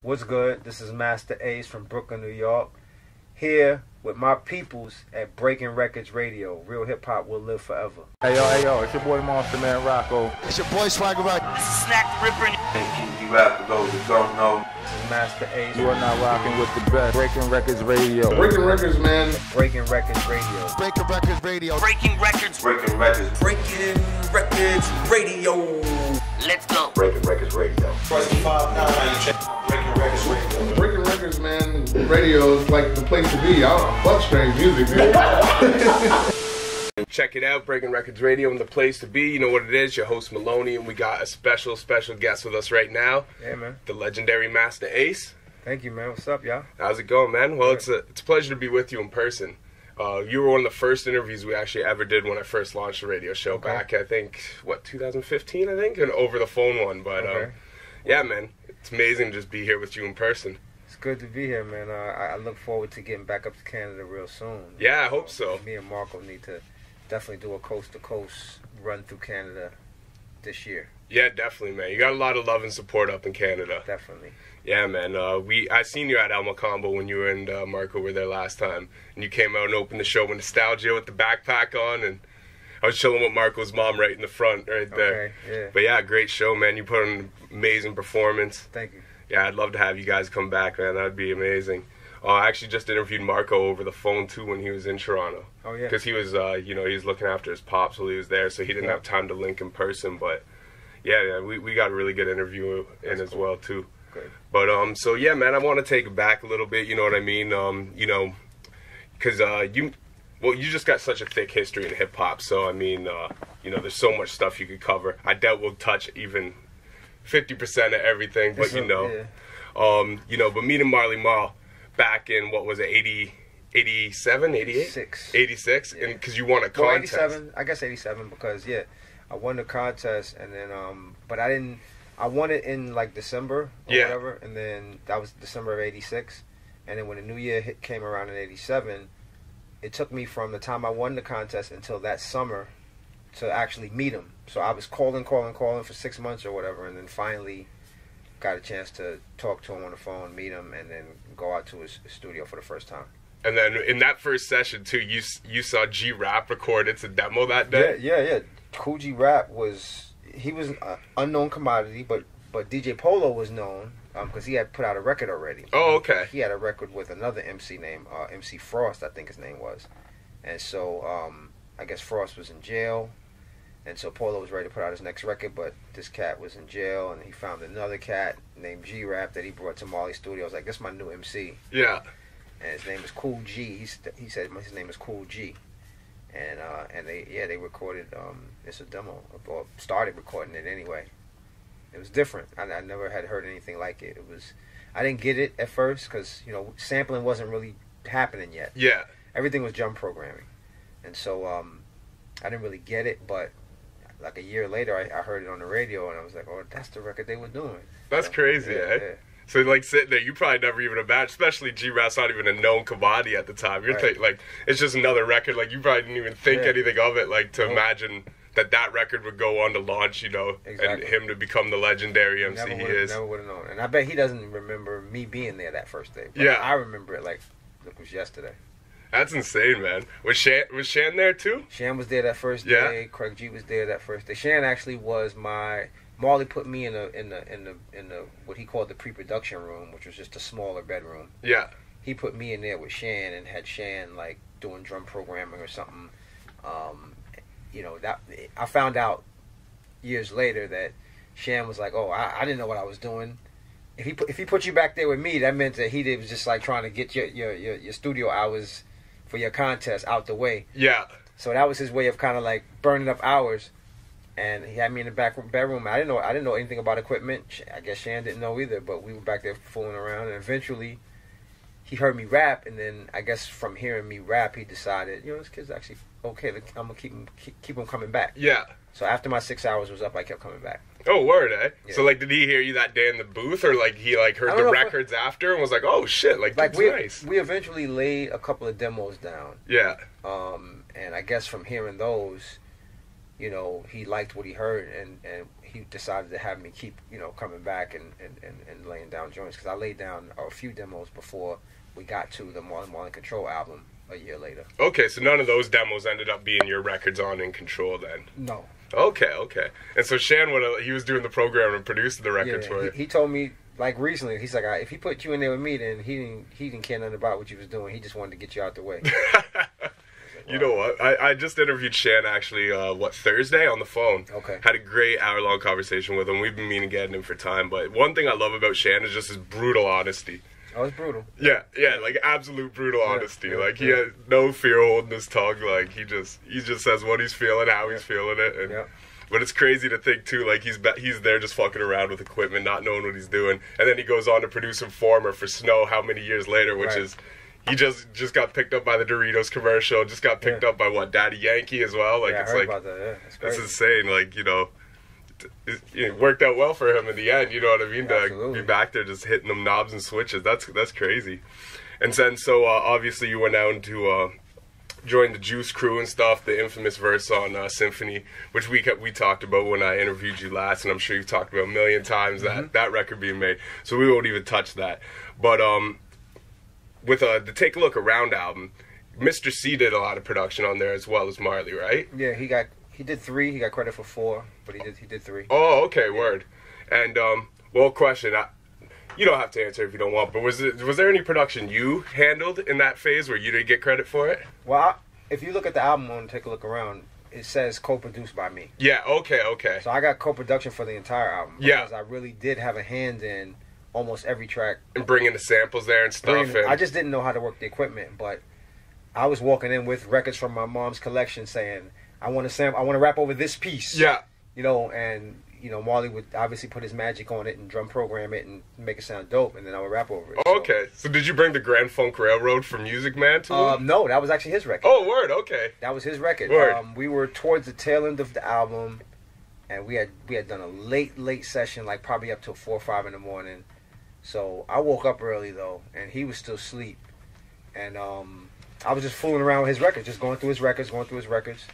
What's good? This is Masta Ace from Brooklyn, New York. Here with my peoples at Breaking Wreckords Radio. Real hip hop will live forever. Hey yo, hey yo, it's your boy Monster Man Rocco. It's your boy Swagger Rock. This is Snak the Ripper. Hey, Kiki Rap for those that don't know. This is Masta Ace. You are now rocking with the best. Breaking Wreckords Radio. Breaking records, man. Breaking Wreckords Radio. Breaking Wreckords Radio. Breaking Wreckords. Breaking Wreckords. Breaking Wreckords Radio. Let's go. Breaking Wreckords Radio. Breaking records, man. Radio is like the place to be. I don't fuck strange music, man. Check it out, Breaking Wreckords Radio and the place to be. You know what it is, your host Maloney, and we got a special, special guest with us right now, Yeah, man. the legendary Masta Ace. Thank you, man. What's up, y'all? How's it going, man? Well, it's a it's a pleasure to be with you in person. Uh, you were one of the first interviews we actually ever did when I first launched the radio show Okay. back, I think, what 2015, I think, an over the phone one. But um, yeah, man, it's amazing to just be here with you in person. It's good to be here, man. Uh, I, I look forward to getting back up to Canada real soon. Yeah, I hope so. Me and Marco need to definitely do a coast to coast run through Canada this year. Yeah, definitely, man. You got a lot of love and support up in Canada. Definitely. Yeah, man. Uh, we I seen you at Alma Combo when you were and uh, Marco were there last time, and you came out and opened the show with nostalgia with the backpack on, and I was chilling with Marco's mom right in the front, right there. Okay, yeah. But yeah, great show, man. You put on an amazing performance. Thank you. Yeah, I'd love to have you guys come back, man. That'd be amazing. Uh, I actually just interviewed Marco over the phone too when he was in Toronto. Oh, yeah. Because he was, uh, you know, he was looking after his pops while he was there, so he didn't Yeah. have time to link in person. But yeah, yeah, we we got a really good interview in That's as cool. well too. Good. But um, so yeah, man, I want to take it back a little bit. You know what I mean? Um, you know, because uh, you, well, you just got such a thick history in hip hop. So I mean, uh, you know, there's so much stuff you could cover. I doubt we'll touch even fifty percent of everything, but you know, yeah. um, you know, but meeting Marley Marl back in what was it, 80, 87, 88? 86. 86? Yeah. And because you won a Well, contest. 87. I guess 87 because yeah, I won the contest and then um, but I didn't. I won it in like December or Yeah. whatever, and then that was December of '86, and then when the New Year hit came around in '87, it took me from the time I won the contest until that summer to actually meet him. So I was calling, calling, calling for six months or whatever, and then finally got a chance to talk to him on the phone, meet him, and then go out to his studio for the first time. And then in that first session too, you you saw G Rap record its a demo that day. yeah, yeah. Kool G Rap was he was an unknown commodity, but but DJ Polo was known because he had put out a record already. Oh, okay. He had a record with another MC named uh, MC Frost, I think his name was, and so um, I guess Frost was in jail, and so Polo was ready to put out his next record, but this cat was in jail, and he found another cat named G Rap that he brought to Molly Studios. Like, this is my new MC Yeah. and his name is Kool G. He's, he said his name is Kool G, and uh, and they yeah they recorded um it's a demo or started recording it anyway. It was different. I, I never had heard anything like it. It was I didn't get it at first because you know sampling wasn't really happening yet. Yeah. Everything was jump programming, and so um I didn't really get it. But like a year later, I, I heard it on the radio, and I was like, oh, that's the record they were doing. That's crazy, Yeah, eh? yeah. So like sitting there, you probably never even imagined, especially G Rap's not even a known commodity at the time. You're Right. like it's just another record. Like you probably didn't even think Yeah. anything of it. Like to Nope. imagine that that record would go on to launch, you know, Exactly. and him to become the legendary MC Never he is. Never would have known. And I bet he doesn't remember me being there that first day. Yeah. I remember it like it was yesterday. That's insane, man. Was Shan was Shan there too? Shan was there that first Yeah. day. Craig G was there that first day. Shan actually was my Marley put me in the in the in the in the what he called the pre-production room, which was just a smaller bedroom. Yeah. He put me in there with Shan and had Shan like doing drum programming or something. Um, you know that I found out years later that Shan was like, "Oh, I, I didn't know what I was doing." If he put, if he put you back there with me, that meant that he did, was just like trying to get your, your your your studio hours for your contest out the way. Yeah. So that was his way of kind of like burning up hours. And he had me in the back bedroom. I didn't know I didn't know anything about equipment. I guess Shan didn't know either. But we were back there fooling around, and eventually, he heard me rap. And then I guess from hearing me rap, he decided, you know, this kid's actually okay. I'm gonna keep him keep, keep him coming back. Yeah. So after my six hours was up, I kept coming back. Oh, word, eh? Yeah. So like, did he hear you that day in the booth, or like he like heard the don't know if- records after and was like, oh shit, like, Like that's we nice. we eventually laid a couple of demos down. Yeah. um, and I guess from hearing those, you know, he liked what he heard, and and he decided to have me keep you know coming back and and, and, and laying down joints because I laid down a few demos before we got to the Marlon Marlon Control album a year later. Okay, so none of those demos ended up being your records on in control then. No. Okay, okay. And so Shan, would he was doing the program and producing the records for Yeah, you. he, he told me like recently. He's like, "I- if he put you in there with me, then he didn't he didn't care nothing about what you was doing. He just wanted to get you out the way. You know what? I, I just interviewed Shan actually, uh, what, Thursday on the phone. Okay. Had a great hour long conversation with him. We've been meaning getting him for time. But one thing I love about Shan is just his brutal honesty. Oh, it's brutal. Yeah, yeah, like absolute brutal honesty. yeah, like he yeah. has no fear holding his tongue. Like he just he just says what he's feeling, how he's feeling it. And, Yeah. But it's crazy to think too, like he's ba- he's there just fucking around with equipment, not knowing what he's doing, and then he goes on to produce Informer for Snow. How many years later? Which Right. is he just just got picked up by the Doritos commercial. Just got picked Yeah. up by what Daddy Yankee as well. Like yeah, I it's like that. Yeah, crazy. insane. Like you know. It, worked out well for him in the end, you know what I mean? To Absolutely. be back there just hitting them knobs and switches. That's that's crazy. And then so uh, obviously you went out to uh, join the Juice Crew and stuff, the infamous verse on uh, Symphony, which we kept, we talked about when I interviewed you last, and I'm sure you've talked about a million times that that record being made. So we won't even touch that. But um, with uh, the Take a Look Around album, Mister Cee did a lot of production on there as well as Marley, right? Yeah, he got he did three. He got credit for four, but he did he did three. Oh, okay, word. And um, well, question. I, you don't have to answer if you don't want, but was it was there any production you handled in that phase where you didn't get credit for it? Well, I, if you look at the album and take a look around, it says co-produced by me. Yeah. Okay. Okay. So I got co-production for the entire album. Yeah. because I really did have a hand in almost every track. And bringing the samples there and stuff. Bringing- and, I just didn't know how to work the equipment, but I was walking in with records from my mom's collection saying, "I want to sam- I want to rap over this piece." yeah. you know, and you know, Marley would obviously put his magic on it and drum program it and make it sound dope, and then I would rap over it. So- Okay. So did you bring the Grand Funk Railroad for Music Man to him? Um, no, that was actually his record. oh, word. Okay. That was his record. Word. Um, we were towards the tail end of the album, and we had we had done a late late session, like probably up till four or five in the morning. So I woke up early though, and he was still asleep, and um, I was just fooling around with his records, just going through his records, going through his records,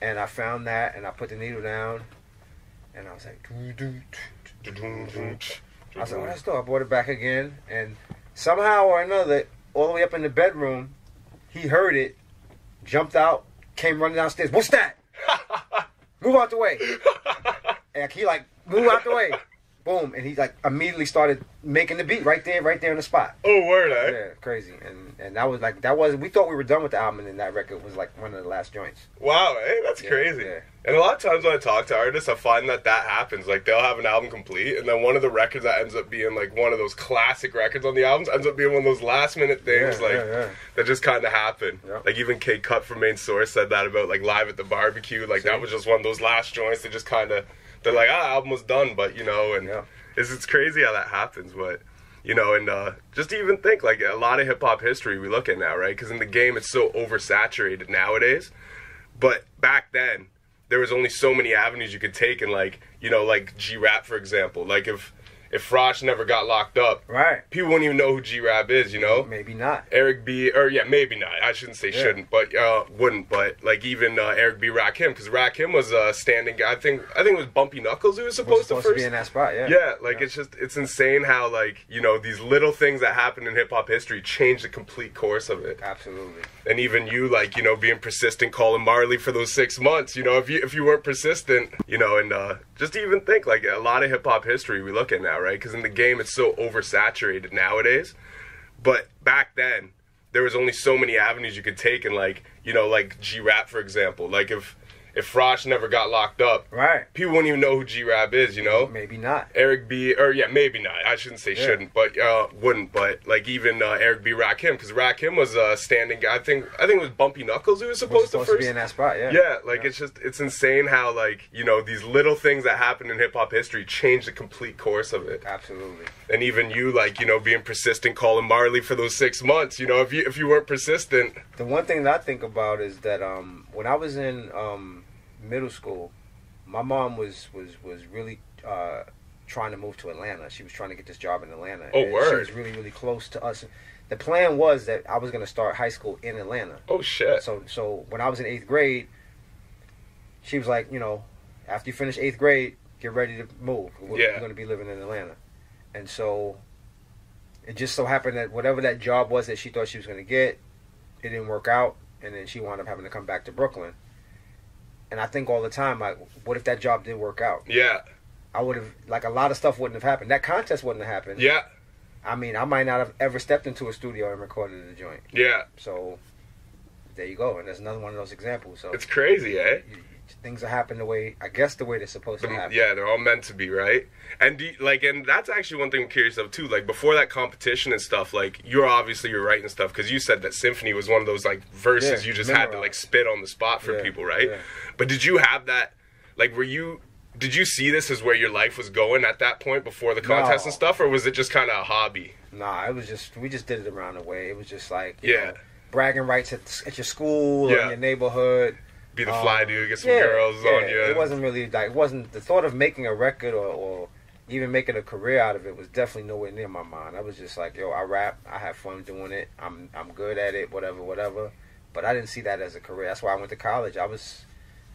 and I found that, and I put the needle down, and I was like. I was like, oh, that's dope. I brought it back again, and somehow or another, all the way up in the bedroom, he heard it, jumped out, came running downstairs. What's that? Move out the way. And he like, move out the way. Boom, and he like immediately started making the beat right there, right there on the spot. Oh, word. Eh? Yeah, crazy. And and that was like that was we thought we were done with the album, and then that record was like one of the last joints. Wow, hey, that's Yeah, crazy. yeah. And a lot of times when I talk to artists, I find that that happens. Like they'll have an album complete, and then one of the records that ends up being like one of those classic records on the albums ends up being one of those last minute things, Yeah, like that just kind of happen. Yeah. Like even K Cut from Main Source said that about like live at the barbecue. Like that was just one of those last joints that just kind of they're like, ah, album was done, but you know, and Yeah. it's it's crazy how that happens, but. You know, and uh, just to even think, like a lot of hip hop history we look at now, right? Because in the game, it's so oversaturated nowadays. But back then, there was only so many avenues you could take, and like you know, like G Rap for example. Like if if Frosh never got locked up, Right. people wouldn't even know who G Rap is. You know, Maybe not. Eric B. Or yeah, maybe not. I shouldn't say Yeah. shouldn't, but uh, wouldn't. But like even uh, Eric B. Rakim, because Rakim was a standing guy. I think I think it was Bumpy Knuckles who was supposed, Was supposed, to to first. be in that spot. Yeah. Yeah, like it's just it's insane how like you know these little things that happen in hip hop history change the complete course of it. Absolutely. And even you like you know being persistent, calling Marley for those six months. You know if you if you weren't persistent, you know, and uh, just to even think like a lot of hip hop history we look at now, right? Because in the game it's so oversaturated nowadays. But back then, there was only so many avenues you could take, and like you know, like G Rap for example. Like if if Frosh never got locked up, Right. people wouldn't even know who G Rap is. You know, Maybe not. Eric B. Or yeah, maybe not. I shouldn't say Yeah. shouldn't, but uh, wouldn't. But like even uh, Eric B. Rakim, because Rakim was a standing guy. I think I think it was Bumpy Knuckles who was Was supposed, supposed to to first. be in that spot. Yeah. yeah, like it's just it's insane how like you know these little things that happen in hip hop history change the complete course of it. Absolutely. And even you like you know being persistent, calling Marley for those six months. You know if you if you weren't persistent, The one thing that I think about is that um, when I was in um, middle school, my mom was was was really uh, trying to move to Atlanta. She was trying to get this job in Atlanta. Oh, and She was really really close to us. The plan was that I was going to start high school in Atlanta. oh shit. So so when I was in eighth grade, she was like, you know, after you finish eighth grade, get ready to move. We're, Yeah. we're going to be living in Atlanta, and so it just so happened that whatever that job was that she thought she was going to get, it didn't work out, and then she wound up having to come back to Brooklyn. And I think all the time, like, what if that job didn't work out? Yeah. I would have like a lot of stuff wouldn't have happened. That contest wouldn't have happened. Yeah. I mean, I might not have ever stepped into a studio and recorded a joint. Yeah. So there you go, and there's another one of those examples. So It's crazy, eh? you- things are happening the way I guess the way they're supposed to happen. Yeah, they're all meant to be, right? And do you- like, and that's actually one thing I'm curious of too. Like before that competition and stuff, like you're obviously you're writing stuff because you said that symphony was one of those like verses Yeah, you just had to like spit on the spot for Yeah, people, right? yeah. But did you have that? Like, were you? Did you see this as where your life was going at that point before the contest No. and stuff, or was it just kind of a hobby? Nah, it was just we just did it around the way. It was just like Yeah. know, bragging rights at, at your school or Yeah. in your neighborhood. Be the Um, fly dude, get some yeah, girls yeah, on you. It wasn't really like it wasn't the thought of making a record or, or even making a career out of it was definitely nowhere near my mind. I was just like, yo, I rap, I have fun doing it. I'm I'm good at it, whatever, whatever. But I didn't see that as a career. That's why I went to college. I was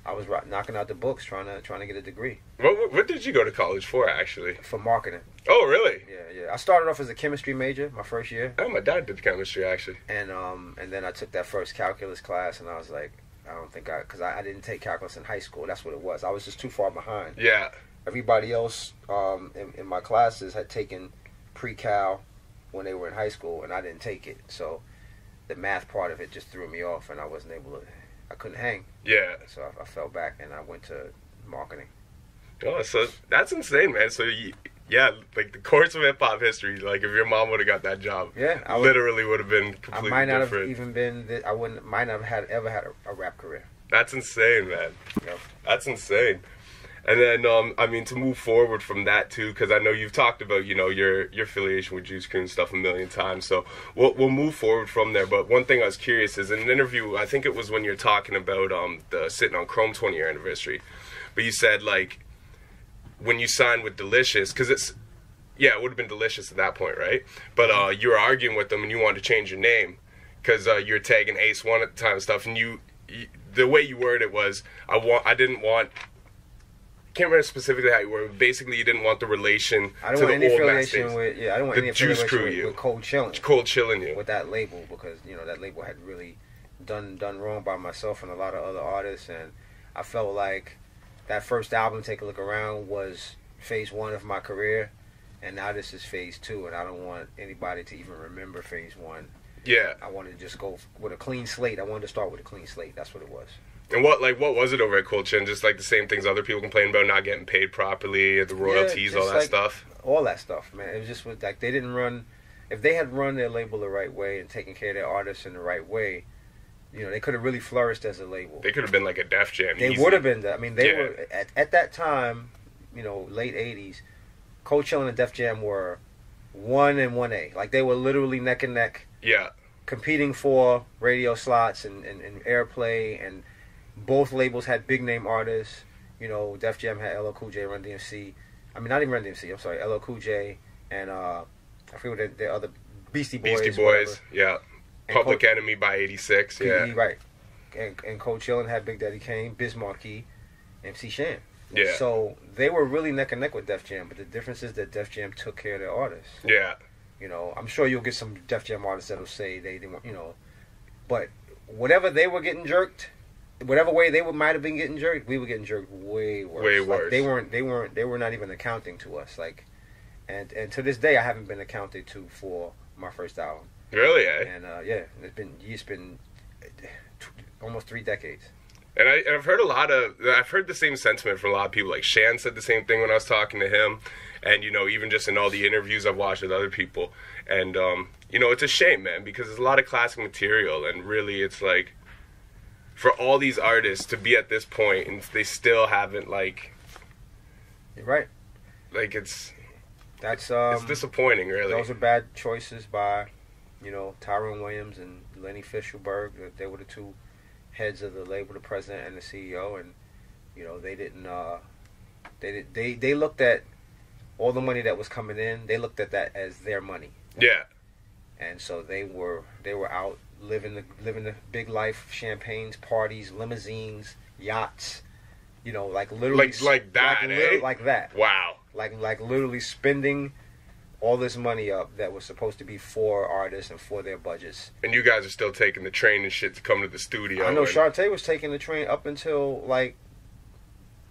I was knocking out the books trying to trying to get a degree What, what, what did you go to college for, actually? for marketing. Oh, really? Yeah, yeah. I started off as a chemistry major my first year. Oh, my dad did chemistry, actually. and um and then I took that first calculus class and I was like I don't think I because I, I didn't take calculus in high school that's what it was I was just too far behind Yeah. everybody else um in, in my classes had taken pre-cal when they were in high school and I didn't take it so the math part of it just threw me off and I wasn't able to I couldn't hang Yeah. so I, I fell back and I went to marketing Oh, so that's insane, man. So, you, yeah, like the course of hip hop history, like if your mom would have got that job, Yeah, I would- literally would have been I might not different. have even been I wouldn't might not have had ever had a, a rap career That's insane, man. Yep. That's insane. And then, um, I mean, to move forward from that too, because I know you've talked about, you know, your your affiliation with Juice Crew and stuff a million times. So we'll we'll move forward from there. But one thing I was curious is in an interview, I think it was when you're talking about um the sitting on Chrome 20 year anniversary, but you said like when you signed with Delicious, because it's yeah, it would have been Delicious at that point, right? But uh, you were arguing with them and you wanted to change your name because uh, you were tagging Ace One at the time and stuff, and you, you the way you worded it was I want I didn't want can't remember specifically how you were. Basically, you didn't want the relation I don't to want the any old affiliation with yeah I don't want The any Juice affiliation Crew with, you. with Cold Chillin cold chilling you. with that label because you know that label had really done done wrong by myself and a lot of other artists and I felt like that first album Take a Look Around was phase one of my career and now this is phase two and I don't want anybody to even remember phase one Yeah. I wanted to just go with a clean slate I wanted to start with a clean slate that's what it was And what like what was it over at Cold Chin? Just like the same things other people complain about, not getting paid properly, the royalties, all that like- stuff. all that stuff man it was just like they didn't run if they had run their label the right way and taken care of their artists in the right way you know they could have really flourished as a label They could have been like a Def Jam. They would have been. that. I mean, they Yeah. were at, at that time. You know, late '80s. Cold Chill and Def Jam were one and one A. Like they were literally neck and neck, Yeah. competing for radio slots and, and, and airplay. And both labels had big name artists. You know, Def Jam had LL Cool J, Run DMC. I mean, not even Run DMC. I'm sorry, LL Cool J and uh, I forget what the, the other Beastie Boys. Beastie. Boys. Yeah. Public Enemy by '86. PE, Yeah. right. And, and Cold Chillin had Big Daddy Kane, Biz Markie, MC Shan. Yeah. So they were really neck and neck with Def Jam, but the difference is that Def Jam took care of their artists. Yeah. You know, I'm sure you'll get some Def Jam artists that'll say they didn't, want- you know, but whatever they were getting jerked, whatever way they might have been getting jerked, we were getting jerked way worse. Way Like, worse. they weren't. They weren't. They were not even accounting to us. Like, and and to this day, I haven't been accounted to for my first album. Really? Eh? And uh, yeah, it's been been uh, t- almost three decades. And, I, and I've heard a lot of, I've heard the same sentiment from a lot of people. Like Shan said the same thing when I was talking to him, and you know, even just in all the interviews I've watched with other people. And um, you know, it's a shame, man, because there's a lot of classic material, and really, it's like for all these artists to be at this point and they still haven't like, You're right. like it's That's um. it's disappointing, really. Those are bad choices by, you know, Tyrone Williams and Lenny Fichtelberg. They were the two heads of the label, the president and the CEO, and you know they didn't. Uh, they did, they they looked at all the money that was coming in. They looked at that as their money, yeah, and so they were they were out living the living the big life, champagnes, parties, limousines, yachts, You know, like literally, Like- like that, like, eh? like that, Wow. like like literally spending all this money up that was supposed to be for artists and for their budgets. And you guys are still taking the train and shit to come to the studio. I know and- Shanté was taking the train up until like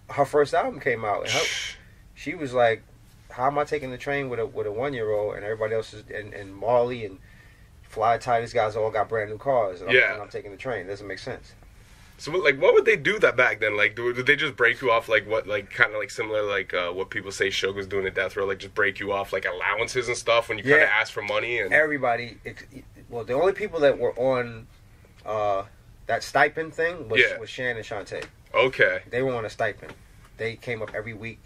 her first album came out, and her, she was like, "How am I taking the train with a with a one year old and everybody else is and, and Marley and Fly Ty, these guys all got brand new cars, and I'm, Yeah. and I'm taking the train. It doesn't make sense." So like, what would they do that back then? Like, do- did they just break you off like what, like kind of like similar like uh, what people say was doing at Death Row, like just break you off like allowances and stuff when you kind Yeah. of ask for money and Everybody, well, the only people that were on uh, that stipend thing was Yeah. was Shan and Shanté. okay, They were on a stipend. They came up every week,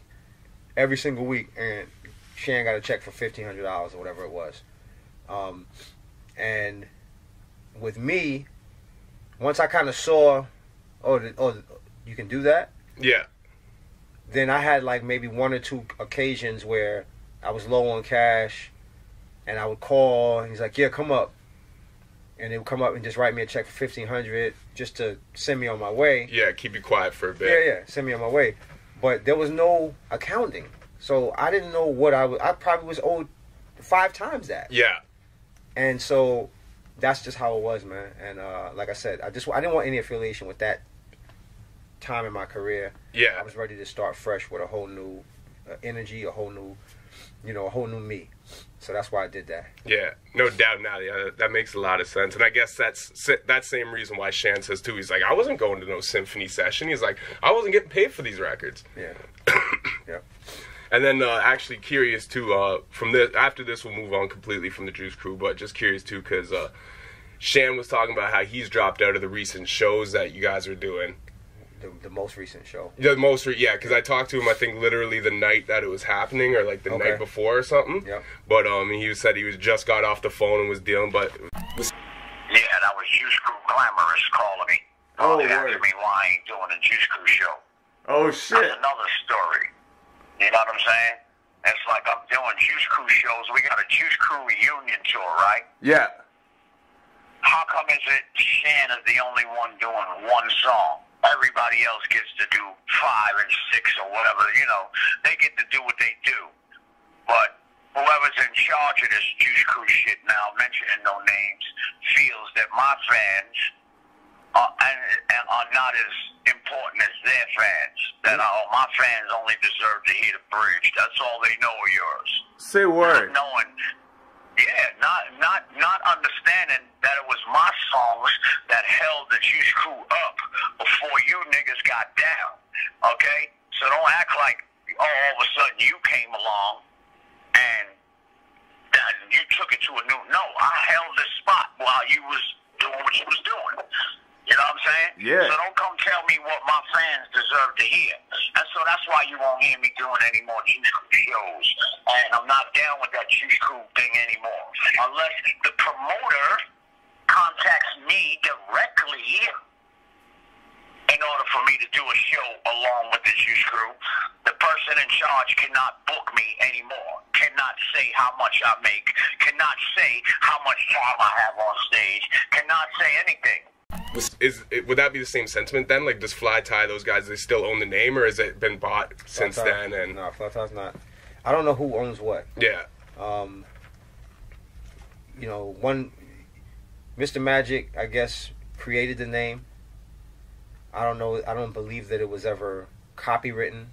every single week, and Shan got a check for fifteen hundred dollars or whatever it was. Um, and with me, once I kind of saw, oh, the, oh, you can do that. yeah, Then I had like maybe one or two occasions where I was low on cash, and I would call. And he's like, "Yeah, come up," and they would come up and just write me a check for fifteen hundred just to send me on my way. yeah, keep you quiet for a bit. Yeah, yeah, send me on my way. But there was no accounting, so I didn't know what I was. I probably was owed five times that, yeah, and so that's just how it was, man. And uh, like I said, I just I didn't want any affiliation with that time in my career. yeah. I was ready to start fresh with a whole new uh, energy, a whole new, you know, a whole new me. So that's why I did that. Yeah, no doubt. Now, yeah, that- that makes a lot of sense, and I guess that's that same reason why Shan says too. He's like, I wasn't going to no symphony session. He's like, I wasn't getting paid for these records. Yeah. yeah. And then, uh, actually, curious too. Uh, from this, after this, we'll move on completely from the Juice Crew, but just curious too, because uh, Shan was talking about how he's dropped out of the recent shows that you guys are doing. The, the most recent show. The most, re- yeah, because I talked to him. I think literally the night that it was happening, or like the Okay. night before or something. Yeah. But um, he said he was just got off the phone and was dealing, but Yeah, that was Juice Crew Glamorous calling me. Oh, they word. asking me why I ain't doing a Juice Crew show. Oh shit! That's shit. another story. You know what I'm saying? It's like I'm doing Juice Crew shows. We got a Juice Crew reunion tour, right? Yeah. How come is it Shan is the only one doing one song? Everybody else gets to do five and six or whatever. You know, they get to do what they do. But whoever's in charge of this Juice Crew shit now, mentioning no names, feels that my fans are, and, and are not as important as their fans. That oh, my fans only deserve to hear the bridge. That's all they know of yours Say word. Not knowing, yeah, not not not understanding that it was my songs that held the Juice Crew up before you niggas got down. Okay, so don't act like oh, all of a sudden you came along and that you took it to a new. No, I held this spot while you was doing what you was doing. You know what I'm saying? Yeah. So don't come tell me what my fans deserve to hear. And so that's why you won't hear me doing any more Juice shows. And I'm not down with that Juice Crew thing anymore. Unless the promoter contacts me directly in order for me to do a show along with the Juice Crew. The person in charge cannot book me anymore. Cannot say how much I make. Cannot say how much time I have on stage. Cannot say anything. Is it, would that be the same sentiment then? Like, does Fly Ty those guys? They still own the name, or has it been bought since then? And no, Flat Tire's not. I don't know who owns what. yeah, Um, you know, one Mr. Magic, I guess, created the name. I don't know. I don't believe that it was ever copywritten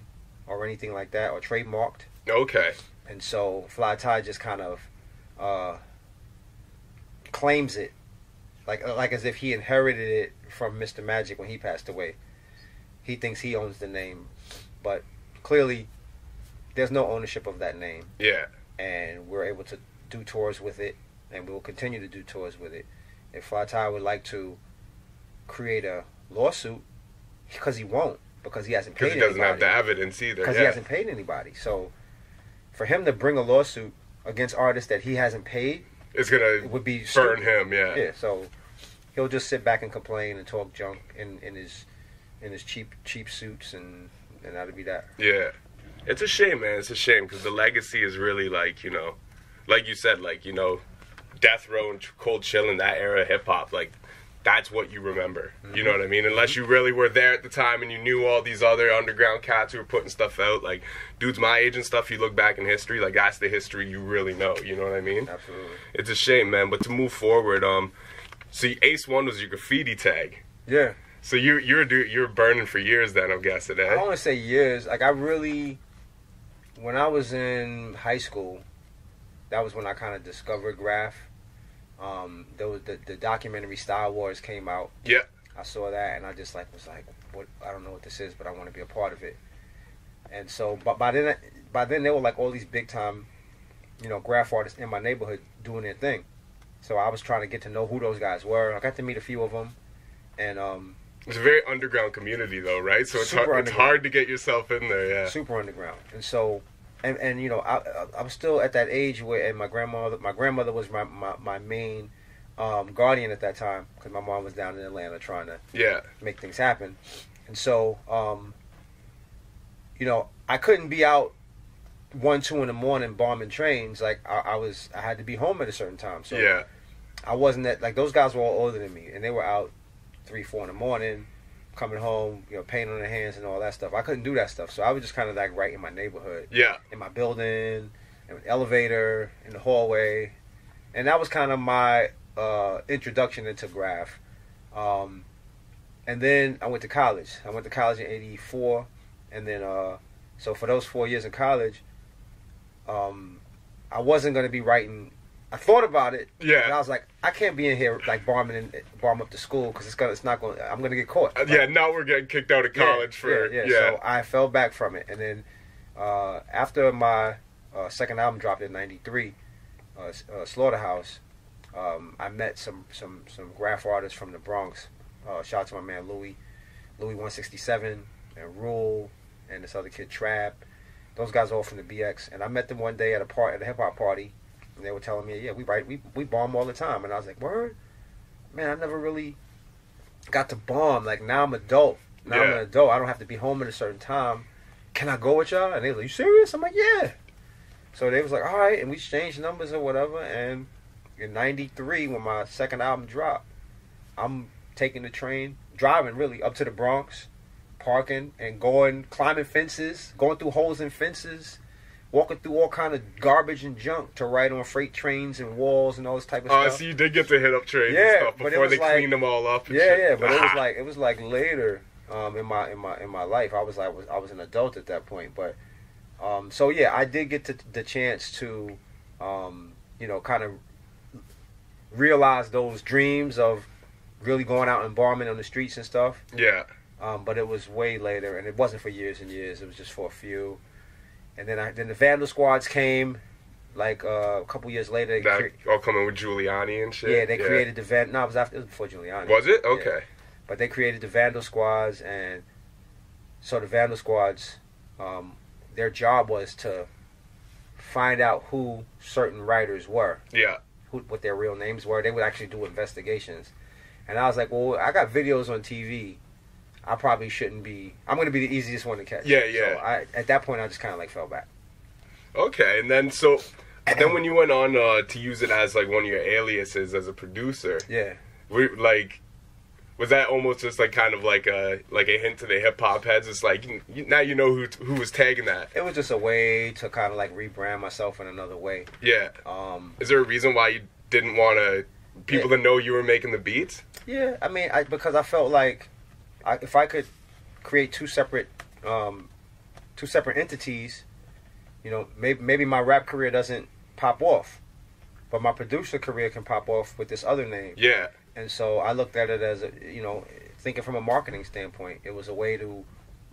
or anything like that or trademarked. okay, And so Fly Ty just kind of uh, claims it, like uh, like as if he inherited it from Mr. Magic when he passed away. He thinks he owns the name, but clearly there's no ownership of that name yeah, and we're able to do tours with it, and we will continue to do tours with it. If Ty would like to create a lawsuit, because he won't, because he hasn't paid because he doesn't have the evidence either. because Yeah, he hasn't paid anybody. So, for him to bring a lawsuit against artists that he hasn't paid, it's gonna would be burn stupid. him. Yeah. Yeah, so he'll just sit back and complain and talk junk in, in his in his cheap cheap suits, and and that'll be that. Yeah. It's a shame, man. It's a shame because the legacy is really like, you know, like you said, like, you know, Death Row and Cold Chill in that era of hip hop, like, that's what you remember. You know Mm-hmm. what I mean? Unless you really were there at the time and you knew all these other underground cats who were putting stuff out, like dudes my age and stuff. You look back in history, like that's the history you really know. You know what I mean? Absolutely. It's a shame, man. But to move forward, um, see, Ace One was your graffiti tag. Yeah. So you you're do- you're burning for years then, I'm guessing. I Eh? don't want to say years. Like I really, when I was in high school, that was when I kind of discovered graph. Um, there was the, the documentary Style Wars came out. Yeah. I saw that and I just like was like, what? I don't know what this is, but I want to be a part of it. And so, but by then, by then there were like all these big time, you know, graph artists in my neighborhood doing their thing. So I was trying to get to know who those guys were. I got to meet a few of them, and um, It's a very underground community though, right? So it's hard, it's hard to get yourself in there. Yeah. super underground. And so, and and you know, I I- I was still at that age where, and my grandmother, my grandmother was my my, my main um, guardian at that time because my mom was down in Atlanta trying to Yeah. make things happen. And so, um, you know, I couldn't be out one, two in the morning bombing trains. Like I, I was, I had to be home at a certain time. So Yeah. I wasn't that like those guys were all older than me, and they were out three, four in the morning, coming home, you know, paint on their hands and all that stuff. I couldn't do that stuff, so I was just kind of like right in my neighborhood, Yeah. in my building, in the elevator, in the hallway, and that was kind of my uh, introduction into graph. Um, and then I went to college. I went to college in '84, and then uh, so for those four years in college, um, I wasn't going to be writing. I thought about it. Yeah. And I was like, I can't be in here like bombing in, bomb up to school because it's gonna, it's not going. to I'm gonna get caught. Uh, yeah. Now we're getting kicked out of Yeah, college for yeah, yeah. yeah. So I fell back from it, and then uh, after my uh, second album dropped in '93, uh, uh, Slaughterhouse, um, I met some some some graph artists from the Bronx. Uh, shout out to my man Louis, Louis 167, and Rule, and this other kid Trap. Those guys are all from the BX, and I met them one day at a part at a hip hop party, and they were telling me, "Yeah, we write, we we bomb all the time," and I was like, "Word, man, I never really got to bomb. Like now I'm adult. Now I'm Yeah. an adult. I don't have to be home at a certain time. Can I go with y'all?" And they was like, "You serious?" I'm like, "Yeah." So they was like, "All right," and we exchanged numbers or whatever. And in '93, when my second album dropped, I'm taking the train, driving really up to the Bronx, parking and going, climbing fences, going through holes in fences, walking through all kind of garbage and junk to ride on freight trains and walls and all this type of Oh, stuff. so you did get to hit up trains Yeah, and stuff but before they like- cleaned them all up. And yeah, shit. yeah, but it was like it was like later um, in my in my in my life. I was like was I was an adult at that point, but um, so yeah, I did get to, the chance to um, you know kind of realize those dreams of really going out and bombing on the streets and stuff. yeah. Um, but it was way later, and it wasn't for years and years. It was just for a few, and then I then the Vandal Squads came, like uh, a couple years later. That cre- all coming with Giuliani and shit. yeah, they created the Van. No, it was after. It was before Giuliani. Was it Yeah. okay? But they created the Vandal Squads, and so the Vandal Squads, um, their job was to find out who certain writers were, Yeah. who what their real names were. They would actually do investigations, and I was like, well, I got videos on TV. I probably shouldn't be. I'm going to be the easiest one to catch. Yeah, yeah. So I, at that point, I just kind of like fell back. Okay, and then so, then when you went on uh, to use it as like one of your aliases as a producer, Yeah. we like. Was that almost just like kind of like a like a hint to the hip hop heads? It's like you- now you know who who was tagging that. It was just a way to kind of like rebrand myself in another way. Yeah. Um, Is there a reason why you didn't want to people Yeah. to know you were making the beats? Yeah, I mean, I, because I felt like I, if I could create two separate, um, two separate entities, you know, maybe maybe my rap career doesn't pop off, but my producer career can pop off with this other name. Yeah. And so I looked at it as a, you know, thinking from a marketing standpoint, it was a way to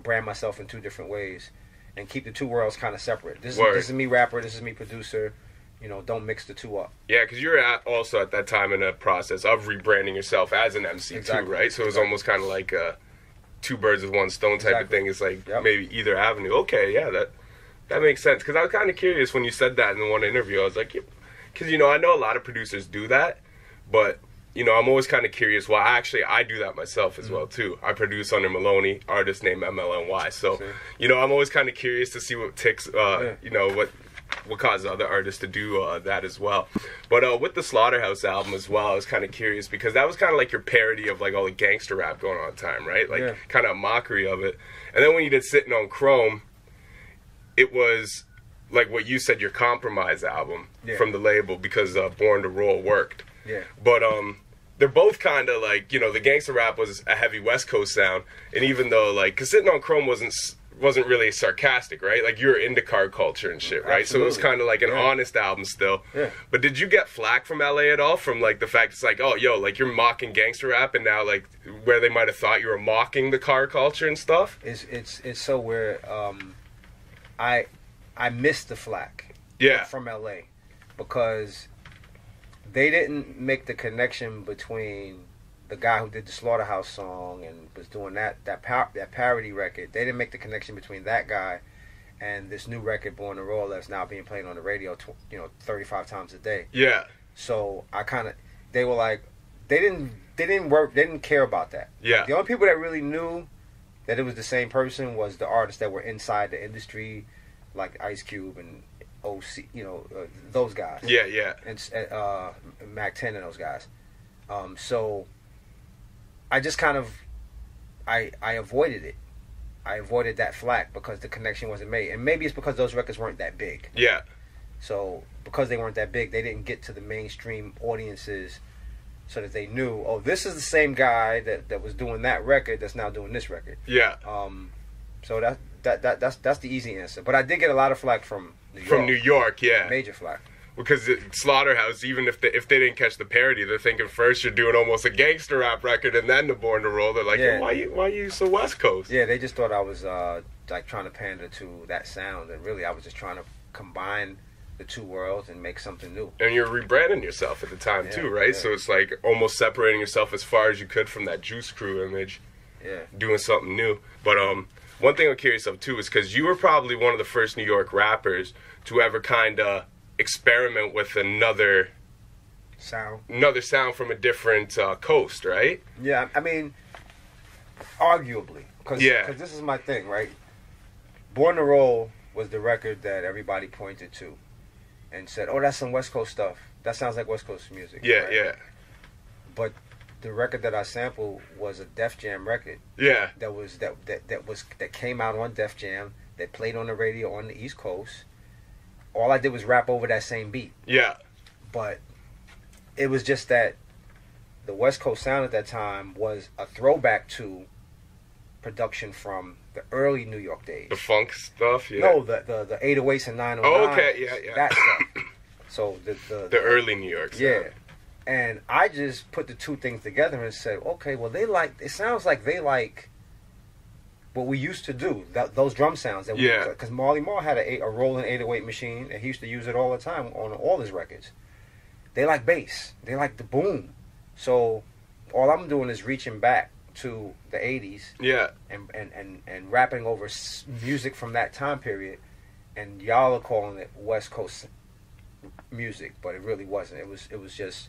brand myself in two different ways and keep the two worlds kind of separate. This is, this is me rapper, this is me producer. You know, don't mix the two up. Yeah, because you're at also at that time in a process of rebranding yourself as an MC Exactly. too, right? So it was Exactly. almost kind of like a two birds with one stone type of thing. It's like Yep. maybe either avenue. Okay, yeah, that that makes sense. Because I was kind of curious when you said that in one interview. I was like, because you know I know a lot of producers do that, but you know I'm always kind of curious. Well, actually, I do that myself as well too. I produce under Maloney, artist named MLNY. So See. you know I'm always kind of curious to see what ticks. Uh, Yeah. You know what. What caused other artists to do uh, that as well. But uh, with the Slaughterhouse album as well, I was kind of curious because that was kind of like your parody of like all the gangster rap going on at the time, right? Like Yeah. kind of a mockery of it. And then when you did Sitting on Chrome, it was like what you said, your compromise album Yeah. from the label because uh, Born to Roll worked. Yeah. But um, they're both kind of like you know the gangster rap was a heavy West Coast sound, and even though like cause sitting on Chrome wasn't wasn't really sarcastic, right? Like you're into car culture and shit, right? So it was kind of like an Yeah. honest album still. Yeah. But did you get flack from LA at all from like the fact it's like oh yo like you're mocking gangster rap and now like where they might have thought you were mocking the car culture and stuff? It's it's it's so weird. Um, I I missed the flack. Yeah. From LA, because they didn't make the connection between the guy who did the Slaughterhouse song and was doing that that par- that parody record. They didn't make the connection between that guy and this new record, Born to Roll, that's now being played on the radio, tw- you know, thirty five times a day. Yeah. So I kind of, they were like, they didn't, they didn't work, they didn't care about that. Yeah. The only people that really knew that it was the same person was the artists that were inside the industry, like Ice Cube and OC, you know, uh, those guys. Yeah, yeah. And uh, Mack 10 and those guys. Um, so I just kind of, I I avoided it. I avoided that flack because the connection wasn't made, and maybe it's because those records weren't that big. Yeah. So because they weren't that big, they didn't get to the mainstream audiences so that they knew, oh, this is the same guy that, that was doing that record that's now doing this record. Yeah. Um, so that that that that's that's the easy answer. But I did get a lot of flack from New York. From New York, yeah. Major flack. Because Slaughterhouse, even if they if they didn't catch the parody, they're thinking first you're doing almost a gangster rap record, and then the Born to Roll. They're like, Yeah. why you why you so West Coast? Yeah, they just thought I was uh, like trying to pander to that sound, and really I was just trying to combine the two worlds and make something new. And you're rebranding yourself at the time Yeah, too, right? yeah. So it's like almost separating yourself as far as you could from that Juice Crew image, Yeah. doing something new. But um, one thing I'm curious of too is because you were probably one of the first New York rappers to ever kind of experiment with another Sound. another sound from a different uh, coast, right? Yeah, I mean, arguably, because Yeah. this is my thing, right? Born to Roll was the record that everybody pointed to and said, "Oh, that's some West Coast stuff. That sounds like West Coast music." Yeah, right? yeah, But the record that I sampled was a Def Jam record yeah, that was that that, that was that came out on Def Jam that played on the radio on the East Coast. All I did was rap over that same beat yeah, but it was just that the West Coast sound at that time was a throwback to production from the early New York days. the funk stuff. Yeah, No, the the the 808s and 909s. Oh, okay, yeah, yeah. That stuff. So the the, the early New York. Sound. yeah. And I just put the two things together and said, okay, well they like it sounds like they like what we used to do, that, those drum sounds that we Yeah. because Marley Marl had a, a rolling 808 machine and he used to use it all the time on all his records. They like bass. They like the boom. So all I'm doing is reaching back to the 80s Yeah, and and and, and rapping over music from that time period, and y'all are calling it West Coast music, but it really wasn't. It was it was just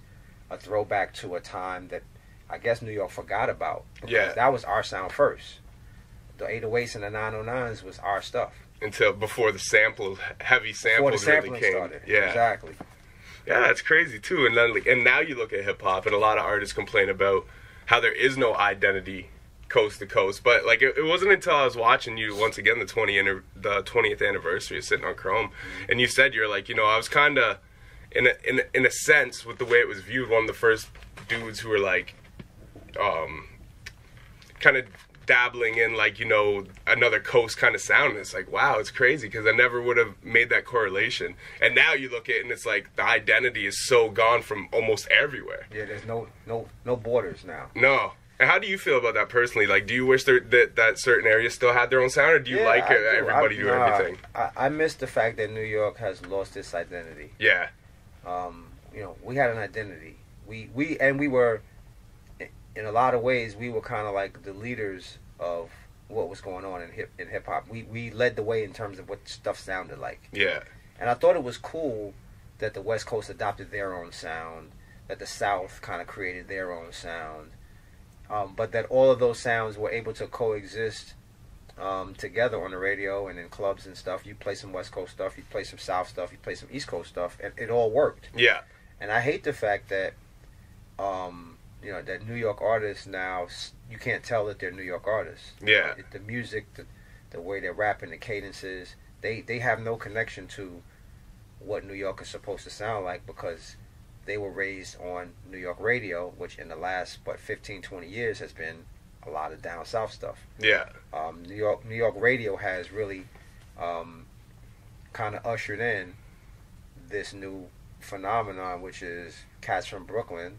a throwback to a time that I guess New York forgot about. because Yeah. that was our sound first. The 808s and the 909s was our stuff. until before the samples, heavy samples really came. started. Yeah, Exactly. yeah, that's crazy too. And then, like, and now you look at hip hop, and a lot of artists complain about how there is no identity coast to coast. But like, it, it wasn't until I was watching you once again the 20 inter- the 20th anniversary of sitting on Chrome, and you said you're like, you know, I was kind of in a, in a, in a sense with the way it was viewed, one of the first dudes who were like, um, kind of dabbling in like you know another coast kind of sound and it's like wow it's crazy because i never would have made that correlation and now you look at it and it's like the identity is so gone from almost everywhere Yeah, there's no no no borders now. no and how do you feel about that personally like do you wish there, that that certain areas still had their own sound or do you Yeah, like it, do. everybody I, do nah, everything I, I miss the fact that New York has lost its identity. yeah um, you know, we had an identity. We we and we were, in a lot of ways, we were kind of like the leaders of what was going on in hip in hip hop. We we led the way in terms of what stuff sounded like, yeah and I thought it was cool that the West Coast adopted their own sound, that the South kind of created their own sound, um, but that all of those sounds were able to coexist um, together on the radio and in clubs and stuff. You play some West Coast stuff, you play some South stuff, you play some East Coast stuff, and it all worked. Yeah. And I hate the fact that, um, you know, that New York artists now you can't tell that they're New York artists. Yeah. The, the music, the, the way they're rapping, the cadences, they they have no connection to what New York is supposed to sound like because they were raised on New York radio, which in the last what 15, 20 years has been a lot of down south stuff. Yeah. Um, New York New York radio has really um, kind of ushered in this new phenomenon, which is cats from Brooklyn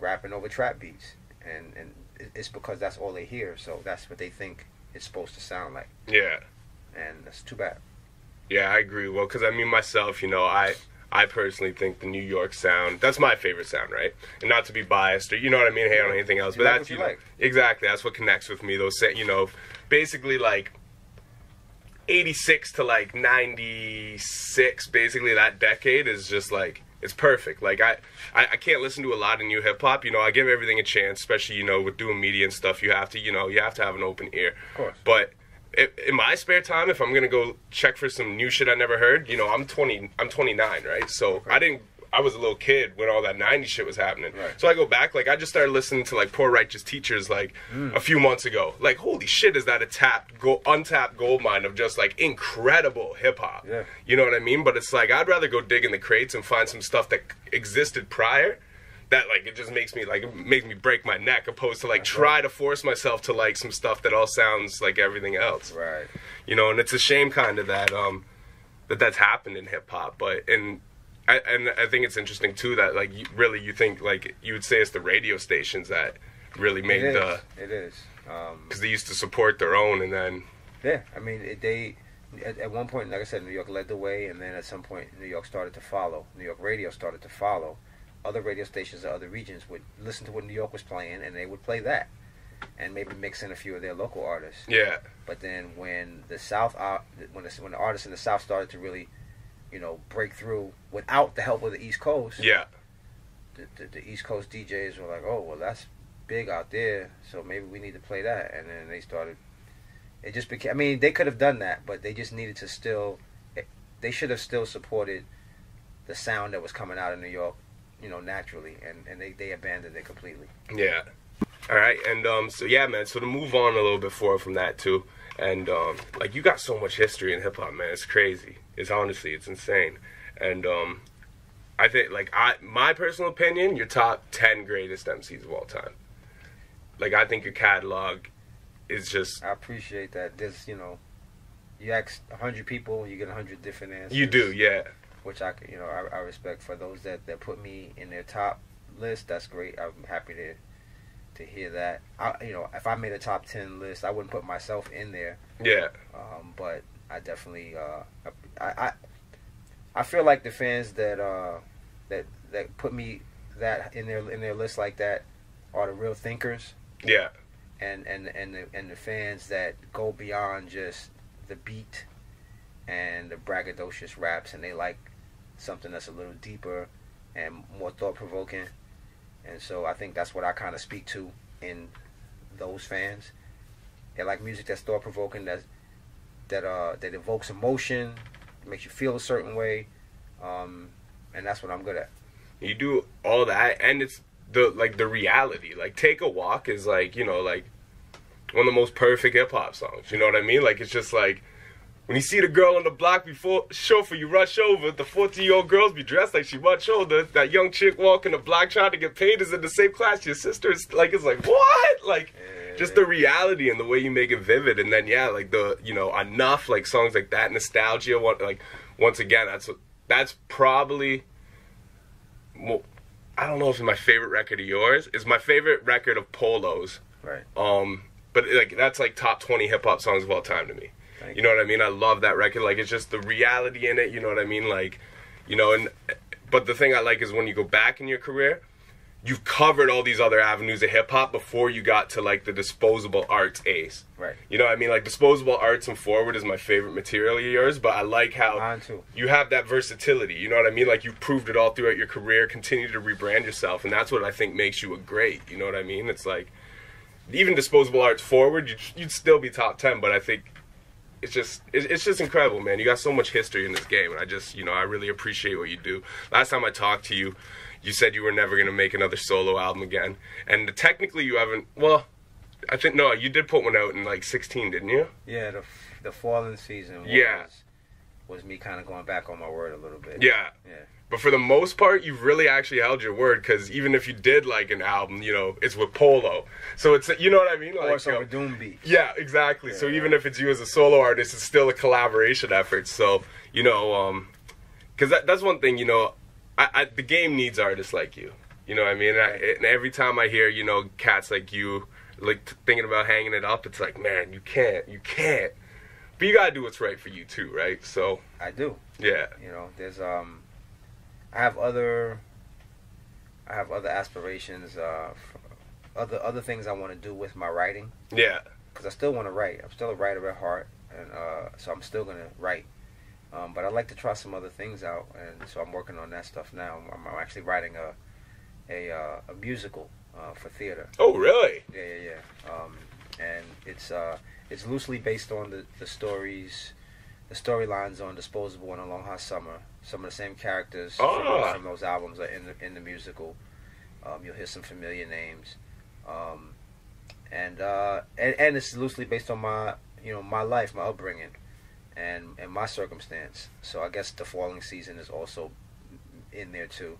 rapping over trap beats, and and it's because that's all they hear, so that's what they think it's supposed to sound like, Yeah. and that's too bad. Yeah, I agree. Well, because I mean myself, you know, I I personally think the New York sound that's my favorite sound, right? And not to be biased or you know what I mean, hate on anything else, You but like that's you know, like. exactly that's what connects with me. Those you know, basically like. 86 to like 96 basically that decade is just like it's perfect like I, I i can't listen to a lot of new hip-hop you know i give everything a chance especially you know with doing media and stuff you have to you know you have to have an open ear Of course. but i in my spare time, if I'm gonna go check for some new shit I never heard, you know, I'm 20, I'm 29, right? So I didn't, I was a little kid when all that 90s shit was happening. Right. So I go back, like I just started listening to like Poor Righteous Teachers like Mm. a few months ago. Like holy shit, is that a tapped, go, untapped gold mine of just like incredible hip hop? Yeah. You know what I mean? But it's like I'd rather go dig in the crates and find some stuff that existed prior. That like it just makes me like it makes me break my neck, opposed to like try to force myself to like some stuff that all sounds like everything else Right. you know and it's a shame kind of that um that that's happened in hip hop but and I, and I think it's interesting too that like you, really you think like you would say it's the radio stations that really made It is. the It is. Um, because they used to support their own and then Yeah, I mean it, they at, at one point, like I said, New York led the way, and then at some point, New York started to follow. New York radio started to follow. Other radio stations of other regions would listen to what New York was playing, and they would play that, and maybe mix in a few of their local artists. yeah But then when the South, uh, when the, when the artists in the South started to really, you know, break through without the help of the East Coast, yeah the, the, the East Coast DJs were like, oh, well, that's big out there, so maybe we need to play that. And then they started. It just became. I mean, they could have done that, but they just needed to still. They should have still supported the sound that was coming out of New York, you know, naturally, and and they they abandoned it completely. yeah all right and um so yeah man so to move on a little bit forward from that too and um like you got so much history in hip-hop man it's crazy it's honestly it's insane and um I think like I my personal opinion, your top ten greatest MCs of all time. Like I think your catalog is just I appreciate that. This, you know, you ask hundred people, you get hundred different answers. you do, yeah. which I, you know, I, I respect for those that, that put me in their top list. That's great. I'm happy to to hear that. I, you know, if I made a top ten list, I wouldn't put myself in there, Yeah. um, but I definitely, uh, I, I, I feel like the fans that uh, that that put me that in their in their list like that are the real thinkers Yeah. and and and the, and the fans that go beyond just the beat and the braggadocious raps, and they like something that's a little deeper and more thought provoking. And so I think that's what I kind of speak to in those fans. They like music that's thought provoking, that that uh that evokes emotion, makes you feel a certain way, um, and that's what I'm good at. You do all that and it's the like the reality. Like Take a Walk is like, you know, like one of the most perfect hip hop songs. You know what I mean? Like it's just like when you see the girl on the block before chauffeur, you rush over. The 14 year old girls be dressed like she much older. That young chick walking the block trying to get paid is in the same class your sister. It's like it's like what? Like just the reality and the way you make it vivid. And then yeah, like the you know enough like songs like that, nostalgia. What like once again, that's that's probably. Well, I don't know if it's my favorite record of yours. It's my favorite record of Polo's. Right. Um, but like that's like top twenty hip hop songs of all time to me. You know what I mean? I love that record. Like it's just the reality in it. You know what I mean? Like, you know, and but the thing I like is when you go back in your career, you've covered all these other avenues of hip hop before you got to like the disposable arts ace. Right. You know what I mean? Like disposable arts and forward is my favorite material of yours, but I like how you have that versatility. You know what I mean? Like you proved it all throughout your career, continue to rebrand yourself, and that's what I think makes you a great. You know what I mean? It's like even disposable arts forward, you'd, you'd still be top ten. But I think it's just it's, just incredible, man. You got so much history in this game, and I just you know I really appreciate what you do. Last time I talked to you, you said you were never gonna make another solo album again, and technically you haven't. Well, I think no, you did put one out in like '16, didn't you? Yeah, the the falling season. Was, Yeah. was me kind of going back on my word a little bit. Yeah. yeah. But for the most part, you've really actually held your word because even if you did like an album, you know, it's with Polo. So it's you know what I mean? Or Like, over um, Doom Beat. Yeah, exactly. so Yeah. even if it's you as a solo artist, it's still a collaboration effort. So you know, um, because that, that's one thing. You know, I, I, the game needs artists like you. You know what I mean? And, I, and every time I hear you know cats like you like t- thinking about hanging it up, it's like, man, you can't, you can't. But you gotta do what's right for you too, right? So I do. yeah, You know, there's um, I have other, I have other aspirations, uh, other other things I want to do with my writing yeah, because I still want to write. I'm still a writer at heart, and uh, so I'm still gonna write. Um, but I'd like to try some other things out, and so I'm working on that stuff now. I'm, I'm actually writing a a, uh, a musical uh, for theater. Oh, really? Yeah, yeah, yeah. Um, and it's uh, it's loosely based on the, the stories, the storylines on Disposable and A Long Hot Summer. Some of the same characters from, those, from those albums are in the in the musical. Um, you'll hear some familiar names, um, and, uh, and and it's loosely based on my you know my life, my upbringing, and and my circumstance. So I guess the falling season is also in there too.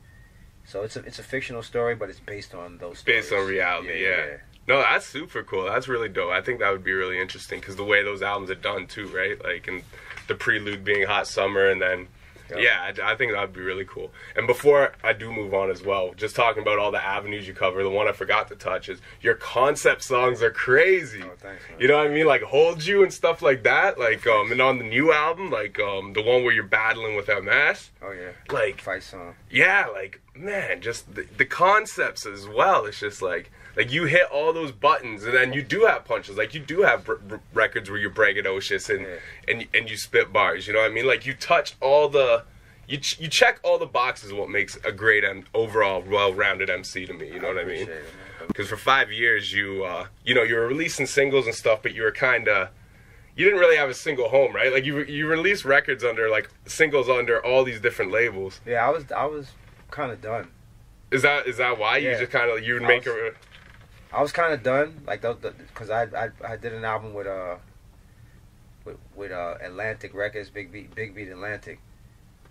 So it's a it's a fictional story, but it's based on those. Based on stories. reality, yeah. No, that's super cool. That's really dope. I think that would be really interesting because the way those albums are done too, right? Like, and the prelude being Hot Summer, and then Yep. yeah, I, I think that would be really cool. And before I do move on as well, just talking about all the avenues you cover, the one I forgot to touch is your concept songs are crazy. Oh, thanks, man. You know what I mean? Like Hold You and stuff like that. Like, um, and on the new album, like um, the one where you're battling with MS, Oh yeah. like Fight song. yeah, like man, just the, the concepts as well. It's just like like you hit all those buttons, and then you do have punches. Like you do have r- r- records where you're braggadocious and Yeah. and and you spit bars. You know what I mean? Like you touch all the. You, ch- you check all the boxes what makes a great and overall well-rounded MC to me. You know what I mean? Appreciate it, man. Because for five years, you uh, you know you were releasing singles and stuff, but you were kind of you didn't really have a single home, right? Like you you released records under like singles under all these different labels. Yeah, I was I was kind of done. Is that is that why you just kind of you would I make was- a I was kind of done, like because I, I I did an album with uh with, with uh Atlantic Records, Big Beat Big Beat Atlantic,